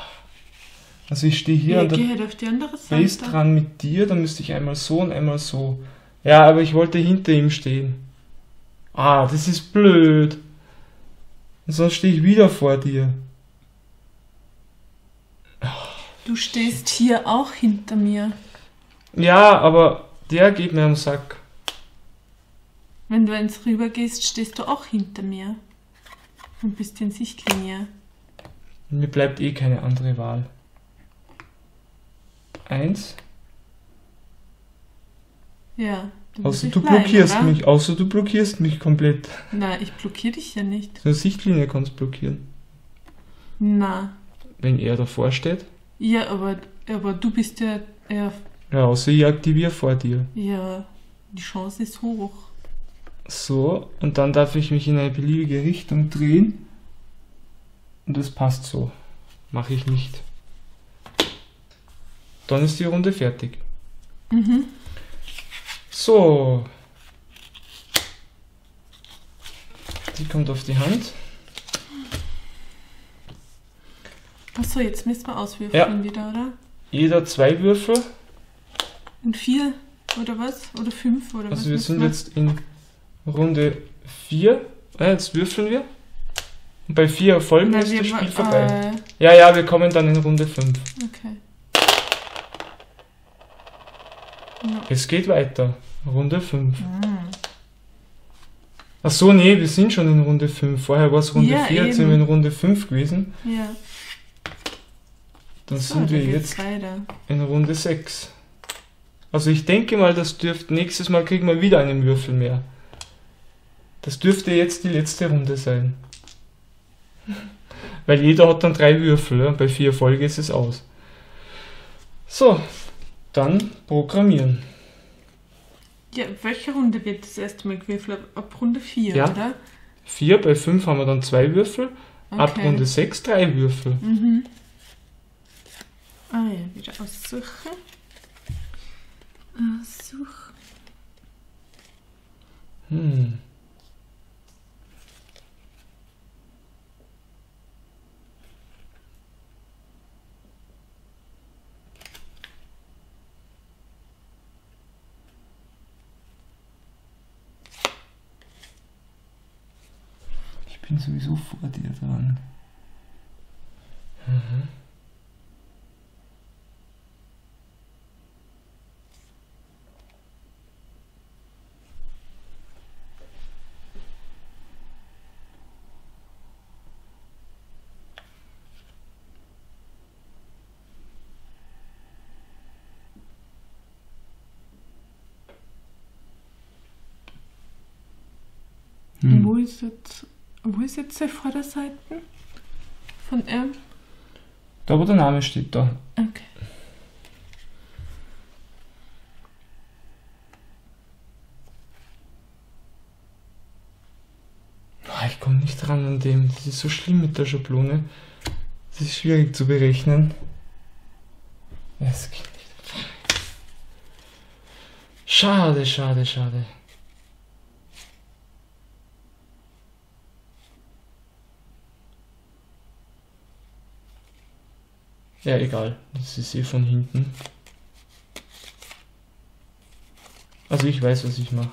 S1: Also ich stehe hier
S2: Ja,
S1: an der
S2: auf die andere
S1: Base
S2: Seite.
S1: dran mit dir, dann müsste ich einmal so und einmal so. Ja, aber ich wollte hinter ihm stehen. Ah, das ist blöd. Und sonst stehe ich wieder vor dir.
S2: Du stehst hier auch hinter mir.
S1: Ja, aber der geht mir am Sack.
S2: Wenn du eins rüber gehst, stehst du auch hinter mir. Und bist in Sichtlinie.
S1: Mir bleibt eh keine andere Wahl. Eins.
S2: Ja.
S1: Außer du
S2: bleiben,
S1: blockierst
S2: oder?
S1: mich. Außer du blockierst mich komplett.
S2: Na, ich blockiere dich ja nicht.
S1: So eine Sichtlinie kannst du blockieren.
S2: Na.
S1: Wenn er davor steht.
S2: Ja, aber, aber du bist ja, ja,
S1: Ja, außer ich aktiviere vor dir.
S2: ja, die Chance ist hoch.
S1: So, und dann darf ich mich in eine beliebige Richtung drehen. Und das passt so. Mache ich nicht. Dann ist die Runde fertig.
S2: Mhm.
S1: So. Die kommt auf die Hand.
S2: Achso, jetzt müssen wir auswürfeln
S1: Ja.
S2: wieder, oder?
S1: Jeder zwei Würfel.
S2: Und vier oder was? Oder fünf oder was?
S1: Also wir sind jetzt in Runde 4. jetzt würfeln wir. Und bei vier Erfolgen
S2: Na,
S1: ist
S2: wir
S1: das Spiel vorbei.
S2: Äh,
S1: Ja, ja, wir kommen dann in Runde 5.
S2: okay.
S1: Es geht weiter. Runde 5.
S2: Mhm.
S1: Ach so, nee, wir sind schon in Runde 5. Vorher war es Runde
S2: Ja,
S1: 4, jetzt sind wir in Runde 5 gewesen.
S2: Ja.
S1: Dann
S2: So,
S1: sind wir jetzt
S2: weiter.
S1: in Runde 6. Also ich denke mal, das dürfte nächstes Mal kriegen wir wieder einen Würfel mehr. Das dürfte jetzt die letzte Runde sein. Weil jeder hat dann drei Würfel, ja? bei vier Folge ist es aus. So, dann programmieren.
S2: Ja, welche Runde wird das erste Mal gewürfelt? Ab, ab Runde 4,
S1: Ja.
S2: oder?
S1: Vier, bei fünf haben wir dann zwei Würfel, ab
S2: Okay.
S1: Runde 6 drei Würfel.
S2: Mhm. Ah ja, wieder aussuchen. Aussuchen.
S1: Hm. Ich bin sowieso vor dir dran. Mhm. Hm.
S2: Wo ist jetzt, wo ist jetzt die Vorderseite von ihm?
S1: Da, wo der Name steht, da.
S2: Okay.
S1: Ich komme nicht dran an dem. Das ist so schlimm mit der Schablone. Das ist schwierig zu berechnen. Es geht nicht. Schade, schade, schade. Ja, egal. Das ist eh von hinten. Also ich weiß, was ich mache.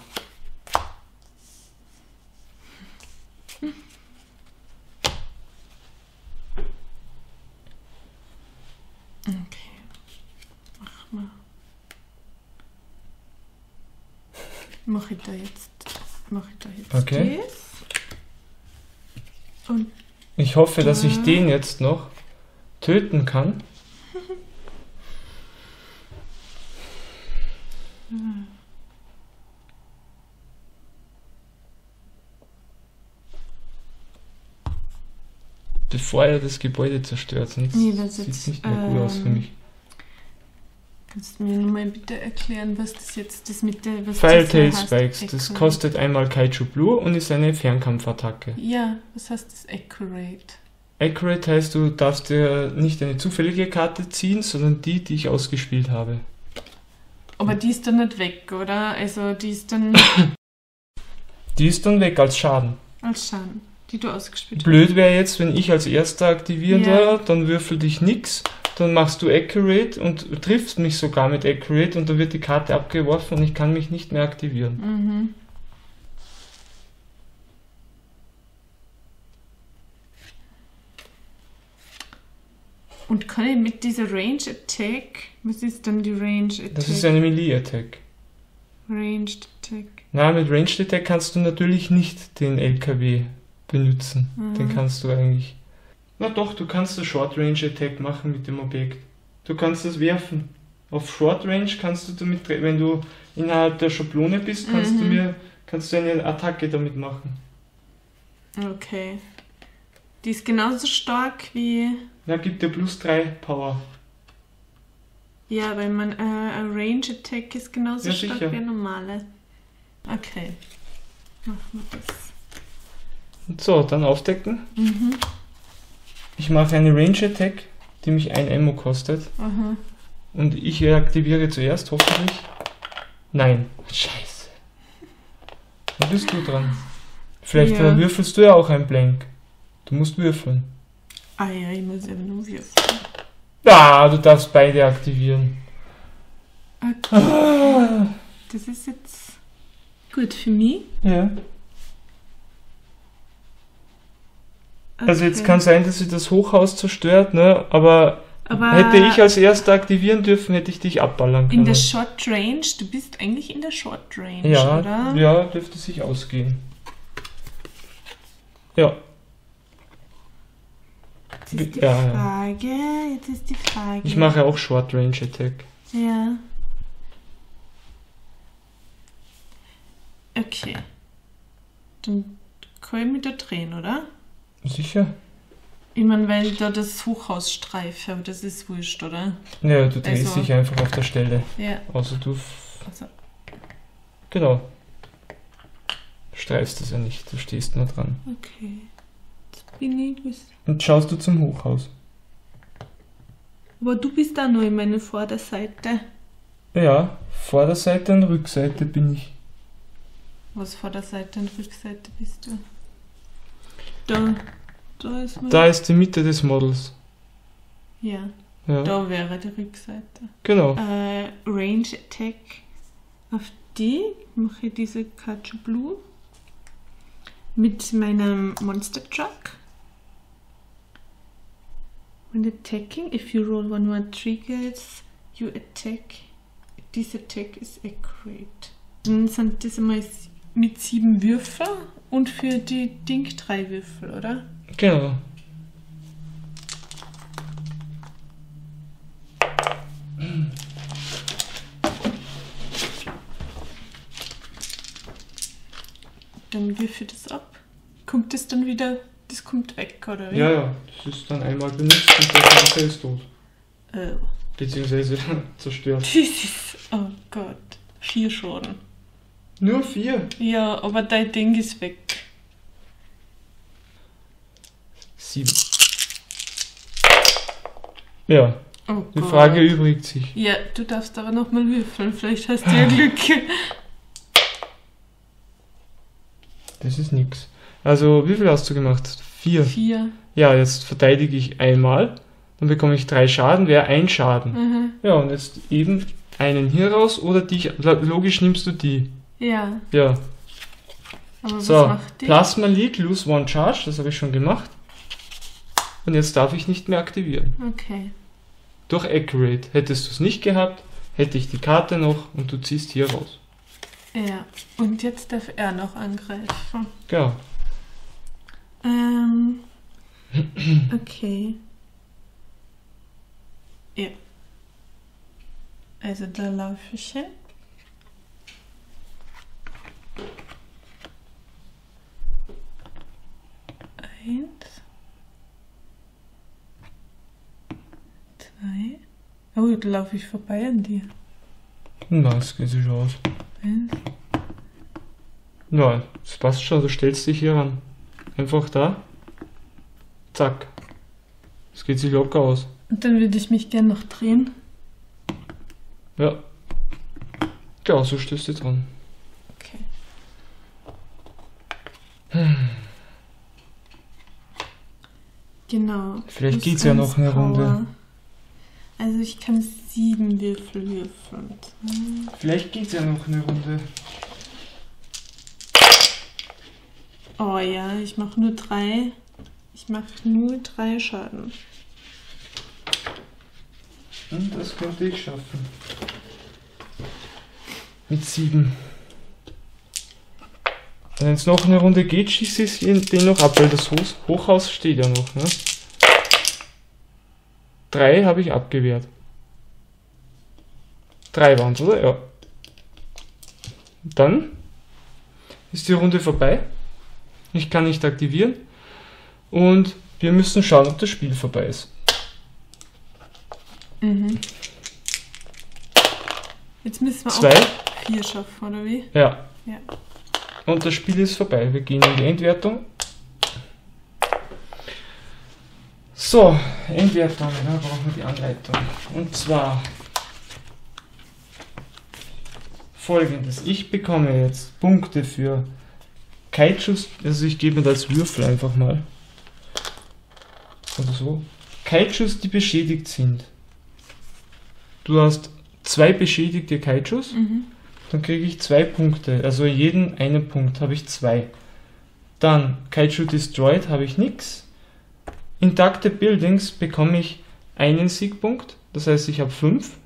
S2: Okay. Mach mal. Mach ich da jetzt. Mach ich da jetzt
S1: Okay.
S2: Und
S1: Ich hoffe, dass ich den jetzt noch töten kann. Bevor er das Gebäude zerstört.
S2: Nee, das
S1: sieht
S2: jetzt,
S1: nicht mehr gut aus für
S2: ähm,
S1: mich.
S2: kannst du mir nochmal bitte erklären, was das jetzt das mit der was das
S1: Tail
S2: heißt?
S1: Spikes, das
S2: Accurate.
S1: kostet einmal Kaiju Blue und ist eine Fernkampfattacke.
S2: Ja, was heißt das Accurate?
S1: Accurate heißt, du darfst dir nicht eine zufällige Karte ziehen, sondern die, die ich ausgespielt habe.
S2: Aber die ist dann nicht weg, oder? Also die ist dann
S1: Die ist dann weg als Schaden.
S2: als Schaden, die du ausgespielt
S1: Blöd wäre jetzt, wenn ich als erster aktivieren darf, dann würfel dich nix, dann machst du Accurate und triffst mich sogar mit Accurate und dann wird die Karte abgeworfen und ich kann mich nicht mehr aktivieren.
S2: hast. Mhm. Und kann ich mit dieser Range Attack, was ist dann die Range Attack?
S1: Das ist eine Melee-Attack.
S2: Ranged Attack.
S1: Na, mit Ranged Attack kannst du natürlich nicht den LKW benutzen. Den
S2: Mhm.
S1: kannst du eigentlich. Na doch, du kannst das Short Range Attack machen mit dem Objekt. Du kannst es werfen. Auf Short Range kannst du damit, wenn du innerhalb der Schablone bist, kannst
S2: Mhm.
S1: du mir, kannst du eine Attacke damit machen.
S2: Okay. Die ist genauso stark wie.
S1: Ja, gibt dir plus 3 Power.
S2: Ja, weil man äh, ein Range Attack ist genauso
S1: Ja,
S2: stark
S1: sicher.
S2: wie eine normale. Okay. Machen wir das.
S1: Und so, dann aufdecken.
S2: Mhm.
S1: Ich mache eine Range Attack, die mich ein Ammo kostet.
S2: Aha.
S1: Und ich aktiviere zuerst, hoffentlich. Nein. Scheiße. Dann bist du dran. Vielleicht
S2: Ja.
S1: würfelst du ja auch ein Blank. Du musst würfeln.
S2: Ah ja, ich muss ja nur würfeln.
S1: Ah, du darfst beide aktivieren.
S2: Okay.
S1: Ah.
S2: Das ist jetzt gut für mich.
S1: Ja. Also jetzt
S2: Okay.
S1: kann sein, dass sie das Hochhaus zerstört, ne? Aber,
S2: Aber
S1: hätte ich als erster aktivieren dürfen, hätte ich dich abballern können.
S2: in der Short Range, du bist eigentlich in der Short Range,
S1: ja,
S2: oder?
S1: ja, dürfte sich ausgehen. Ja,
S2: Jetzt ist die
S1: Ja.
S2: Frage, jetzt ist die Frage.
S1: ich mache auch Short Range Attack.
S2: Ja. Okay. Dann kann ich mich da drehen, oder?
S1: Sicher?
S2: Ich meine, weil ich da das Hochhaus streife, aber das ist wurscht, oder?
S1: Ja, du drehst
S2: Also-
S1: dich einfach auf der Stelle.
S2: Ja.
S1: Also du.
S2: Also,
S1: Genau. Du streifst es ja nicht, du stehst nur dran.
S2: okay. Bin ich.
S1: Und schaust du zum Hochhaus.
S2: Aber du bist da nur in meiner Vorderseite.
S1: Ja, Vorderseite und Rückseite bin ich.
S2: Was Vorderseite und Rückseite bist du? Da. Da ist mein.
S1: Da ist die Mitte des Models.
S2: Ja,
S1: Ja,
S2: da wäre die Rückseite.
S1: genau.
S2: Äh, Range Attack auf die mache ich diese Kaiju Blue mit meinem Monster Truck. When attacking, if you roll one more triggers, you attack. This attack is accurate. Dann sind das einmal mit sieben Würfeln und für die Ding drei Würfel, oder?
S1: Genau.
S2: Dann würfel das ab. Kommt das dann wieder, das kommt weg, oder wie?
S1: Ja, ja, das ist dann einmal benutzt und der Charakter ist tot.
S2: Oh.
S1: Beziehungsweise zerstört.
S2: Das ist, oh Gott, vier Schaden.
S1: Nur vier.
S2: Ja, aber dein Ding ist weg.
S1: Sieben. Ja,
S2: Oh
S1: die
S2: Gott.
S1: Frage übrigt sich.
S2: Ja, du darfst aber nochmal würfeln, vielleicht hast du ja Glück.
S1: Das ist nix. Also, wie viel hast du gemacht? Vier.
S2: Vier.
S1: Ja, jetzt verteidige ich einmal. Dann bekomme ich drei Schaden, wäre ein Schaden.
S2: Mhm.
S1: Ja, und jetzt eben einen hier raus oder dich. Logisch nimmst du die.
S2: Ja,
S1: Ja.
S2: aber
S1: So? Plasma Leak, lose one charge, das habe ich schon gemacht. Und jetzt darf ich nicht mehr aktivieren.
S2: Okay.
S1: Durch Accurate. Hättest du es nicht gehabt, hätte ich die Karte noch und du ziehst hier raus.
S2: Ja, und jetzt darf er noch angreifen.
S1: Genau.
S2: Ähm. Okay. Ja. Also da laufe ich hin. Eins. Zwei. Oh, da laufe ich vorbei an dir.
S1: Na, das geht sich aus.
S2: Eins.
S1: Ja, das passt schon, du stellst dich hier ran. Einfach da. Zack. Das geht sich locker aus.
S2: Und dann würde ich mich gern noch drehen.
S1: Ja. Genau, so stehst du dran.
S2: Okay. Genau.
S1: Vielleicht geht's ja noch eine Runde.
S2: Also ich kann sieben Würfel würfeln.
S1: Vielleicht geht's ja noch eine Runde.
S2: Oh ja, ich mache nur drei. Ich mache nur drei Schaden.
S1: Und das könnte ich schaffen. Mit sieben. Wenn es noch eine Runde geht, schieße ich den noch ab, weil das Hoch- Hochhaus steht ja noch. Ne? Drei habe ich abgewehrt. Drei waren oder? Ja. Dann ist die Runde vorbei. Ich kann nicht aktivieren. Und wir müssen schauen, ob das Spiel vorbei ist.
S2: Mhm. Jetzt müssen wir
S1: Zwei.
S2: auch vier schaffen, oder wie?
S1: Ja.
S2: Ja.
S1: Und das Spiel ist vorbei. Wir gehen in die Endwertung. So, Endwertung, da brauchen wir die Anleitung. Und zwar folgendes. Ich bekomme jetzt Punkte für Kaijus, also ich gebe mir das Würfel einfach mal. Oder so. Kaijus, die beschädigt sind. Du hast zwei beschädigte Kaijus.
S2: Mhm.
S1: Dann kriege ich zwei Punkte. Also jeden einen Punkt habe ich zwei. Dann Kaiju Destroyed habe ich nichts. Intakte Buildings bekomme ich einen Siegpunkt. Das heißt, ich habe fünf.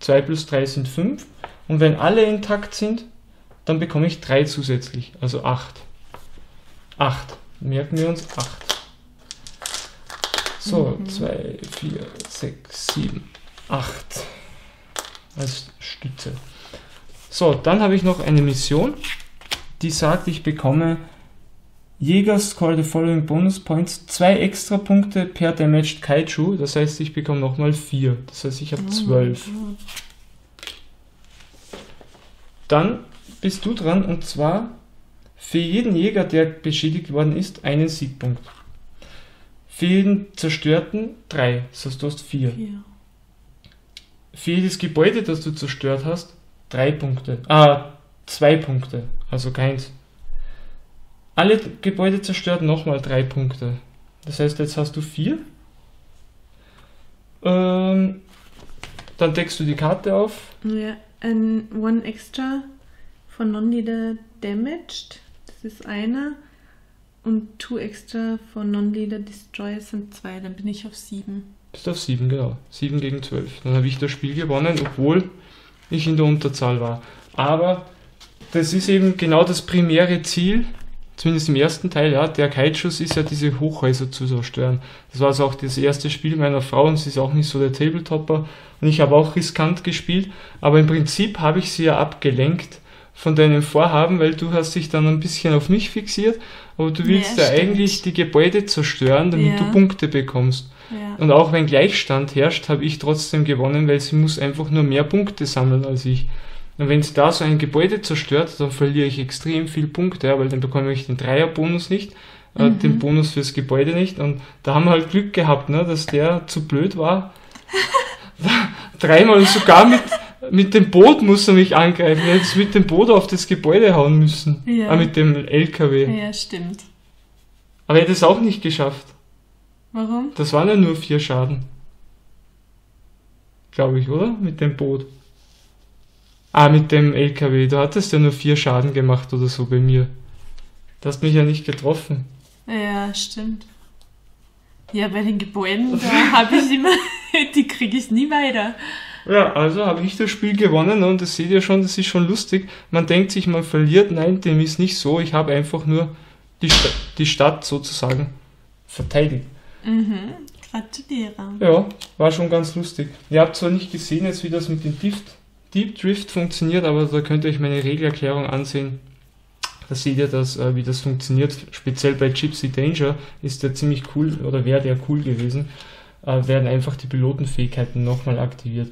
S1: 2 plus 3 sind 5. Und wenn alle intakt sind, dann bekomme ich 3 zusätzlich. Also 8. 8. Merken wir uns 8. So,
S2: Mhm.
S1: 2, 4, 6, 7, 8. Als Stütze. So, dann habe ich noch eine Mission, die sagt, ich bekomme Jäger score the following bonus points, zwei extra Punkte per damaged Kaiju, das heißt, ich bekomme nochmal 4, das heißt, ich habe 12.
S2: Mhm.
S1: Dann bist du dran und zwar für jeden Jäger, der beschädigt worden ist, einen Siegpunkt. Für jeden zerstörten drei, das heißt, du hast vier.
S2: Vier.
S1: Für jedes Gebäude, das du zerstört hast, drei Punkte. Ah, zwei Punkte. Also keins. Alle Gebäude zerstört nochmal drei Punkte. Das heißt, jetzt hast du vier. Ähm, dann deckst du die Karte auf.
S2: Ja, ein One Extra von Non-Leader Damaged. Das ist einer. Und Two Extra von Non-Leader Destroyer sind zwei. Dann bin ich auf sieben.
S1: Bist auf sieben, genau. Sieben gegen zwölf. Dann habe ich das Spiel gewonnen, obwohl ich in der Unterzahl war. Aber das ist eben genau das primäre Ziel, zumindest im ersten Teil, ja, der Kaijus ist ja diese Hochhäuser zu zerstören. Das war also auch das erste Spiel meiner Frau und sie ist auch nicht so der Tabletopper. Und ich habe auch riskant gespielt, aber im Prinzip habe ich sie ja abgelenkt von deinem Vorhaben, weil du hast dich dann ein bisschen auf mich fixiert, aber du willst
S2: Ja,
S1: ja, eigentlich die Gebäude zerstören, damit
S2: Ja.
S1: du Punkte bekommst.
S2: Ja.
S1: Und auch wenn Gleichstand herrscht, habe ich trotzdem gewonnen, weil sie muss einfach nur mehr Punkte sammeln als ich. Und wenn sie da so ein Gebäude zerstört, dann verliere ich extrem viel Punkte, weil dann bekomme ich den Dreierbonus nicht, äh,
S2: Mhm.
S1: den Bonus fürs Gebäude nicht. Und da haben wir halt Glück gehabt, ne, dass der zu blöd war. Dreimal sogar mit, mit dem Boot muss er mich angreifen. Er hätte mit dem Boot auf das Gebäude hauen müssen.
S2: Ja.
S1: Ah, mit dem LKW.
S2: ja, stimmt.
S1: Aber er hätte es auch nicht geschafft.
S2: Warum?
S1: Das waren ja nur vier Schaden. Glaube ich, oder? Mit dem Boot. Ah, mit dem LKW. Du hattest ja nur vier Schaden gemacht oder so bei mir. Du hast mich ja nicht getroffen.
S2: Ja, stimmt. Ja, bei den Gebäuden, da habe ich immer, die kriege ich nie weiter.
S1: Ja, also habe ich das Spiel gewonnen und das seht ihr schon, das ist schon lustig. Man denkt sich, man verliert. Nein, dem ist nicht so. Ich habe einfach nur die, Sta die Stadt sozusagen verteidigt.
S2: Mhm. Gratuliere.
S1: Ja, war schon ganz lustig. Ihr habt zwar nicht gesehen jetzt, wie das mit dem Deep, Deep Drift funktioniert, aber da könnt ihr euch meine Regelerklärung ansehen. Da seht ihr, das, äh, wie das funktioniert. Speziell bei Gypsy Danger ist der ziemlich cool oder wäre der cool gewesen. Äh, werden einfach die Pilotenfähigkeiten nochmal aktiviert.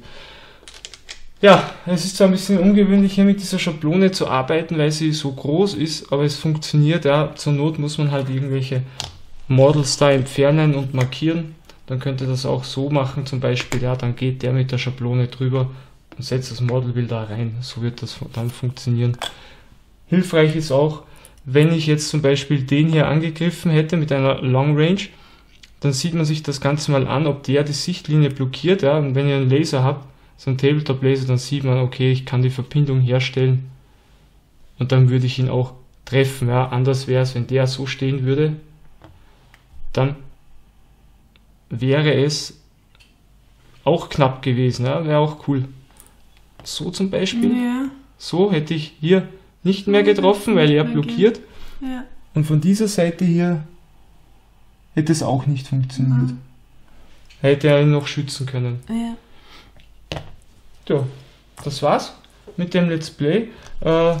S1: Ja, es ist zwar ein bisschen ungewöhnlich hier mit dieser Schablone zu arbeiten, weil sie so groß ist, aber es funktioniert. Ja, zur Not muss man halt irgendwelche Models da entfernen und markieren. Dann könnt ihr das auch so machen, zum Beispiel, ja, dann geht der mit der Schablone drüber und setzt das Modelbild da rein. So wird das dann funktionieren. Hilfreich ist auch, wenn ich jetzt zum Beispiel den hier angegriffen hätte mit einer Long Range, dann sieht man sich das Ganze mal an, ob der die Sichtlinie blockiert. Ja, und wenn ihr einen Laser habt, so einen Tabletop-Laser, dann sieht man, okay, ich kann die Verbindung herstellen und dann würde ich ihn auch treffen. Ja, anders wäre es, wenn der so stehen würde, dann wäre es auch knapp gewesen. Ja, wäre auch cool. So zum Beispiel.
S2: Ja,
S1: So hätte ich hier nicht mehr getroffen, weil er blockiert.
S2: ja.
S1: Und von dieser Seite hier hätte es auch nicht funktioniert.
S2: Mhm.
S1: Hätte er ihn noch schützen können.
S2: Ja.
S1: Ja, das war's mit dem Let's Play. Äh,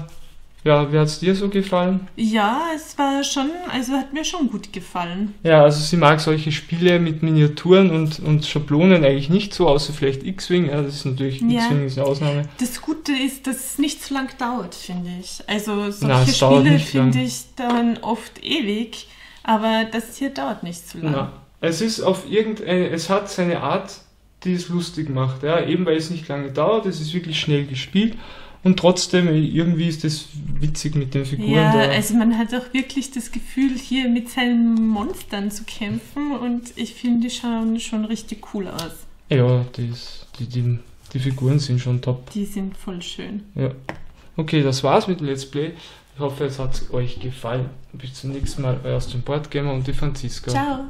S1: ja, wie hat es dir so gefallen?
S2: Ja, es war schon, also hat mir schon gut gefallen.
S1: Ja, also sie mag solche Spiele mit Miniaturen und, und Schablonen eigentlich nicht so, außer vielleicht X-Wing. Ja, das ist natürlich,
S2: Ja.
S1: X-Wing ist eine Ausnahme.
S2: Das Gute ist, dass es nicht so lang dauert, finde ich. Also solche
S1: Na,
S2: Spiele, finde ich, dauern oft ewig, aber das hier dauert nicht so lang.
S1: Na, es ist auf irgendeine, es hat seine Art, die es lustig macht. Ja, eben weil es nicht lange dauert, es ist wirklich schnell gespielt und trotzdem irgendwie ist es witzig mit den Figuren
S2: Ja,
S1: da.
S2: also man hat auch wirklich das Gefühl, hier mit seinen Monstern zu kämpfen und ich finde, die schauen schon richtig cool aus.
S1: ja, die, ist, die, die, die Figuren sind schon top.
S2: Die sind voll schön.
S1: Ja. Okay, das war's mit dem Let's Play. Ich hoffe, es hat euch gefallen. Bis zum nächsten Mal, euer Boardgamer und die Franziska.
S2: Ciao!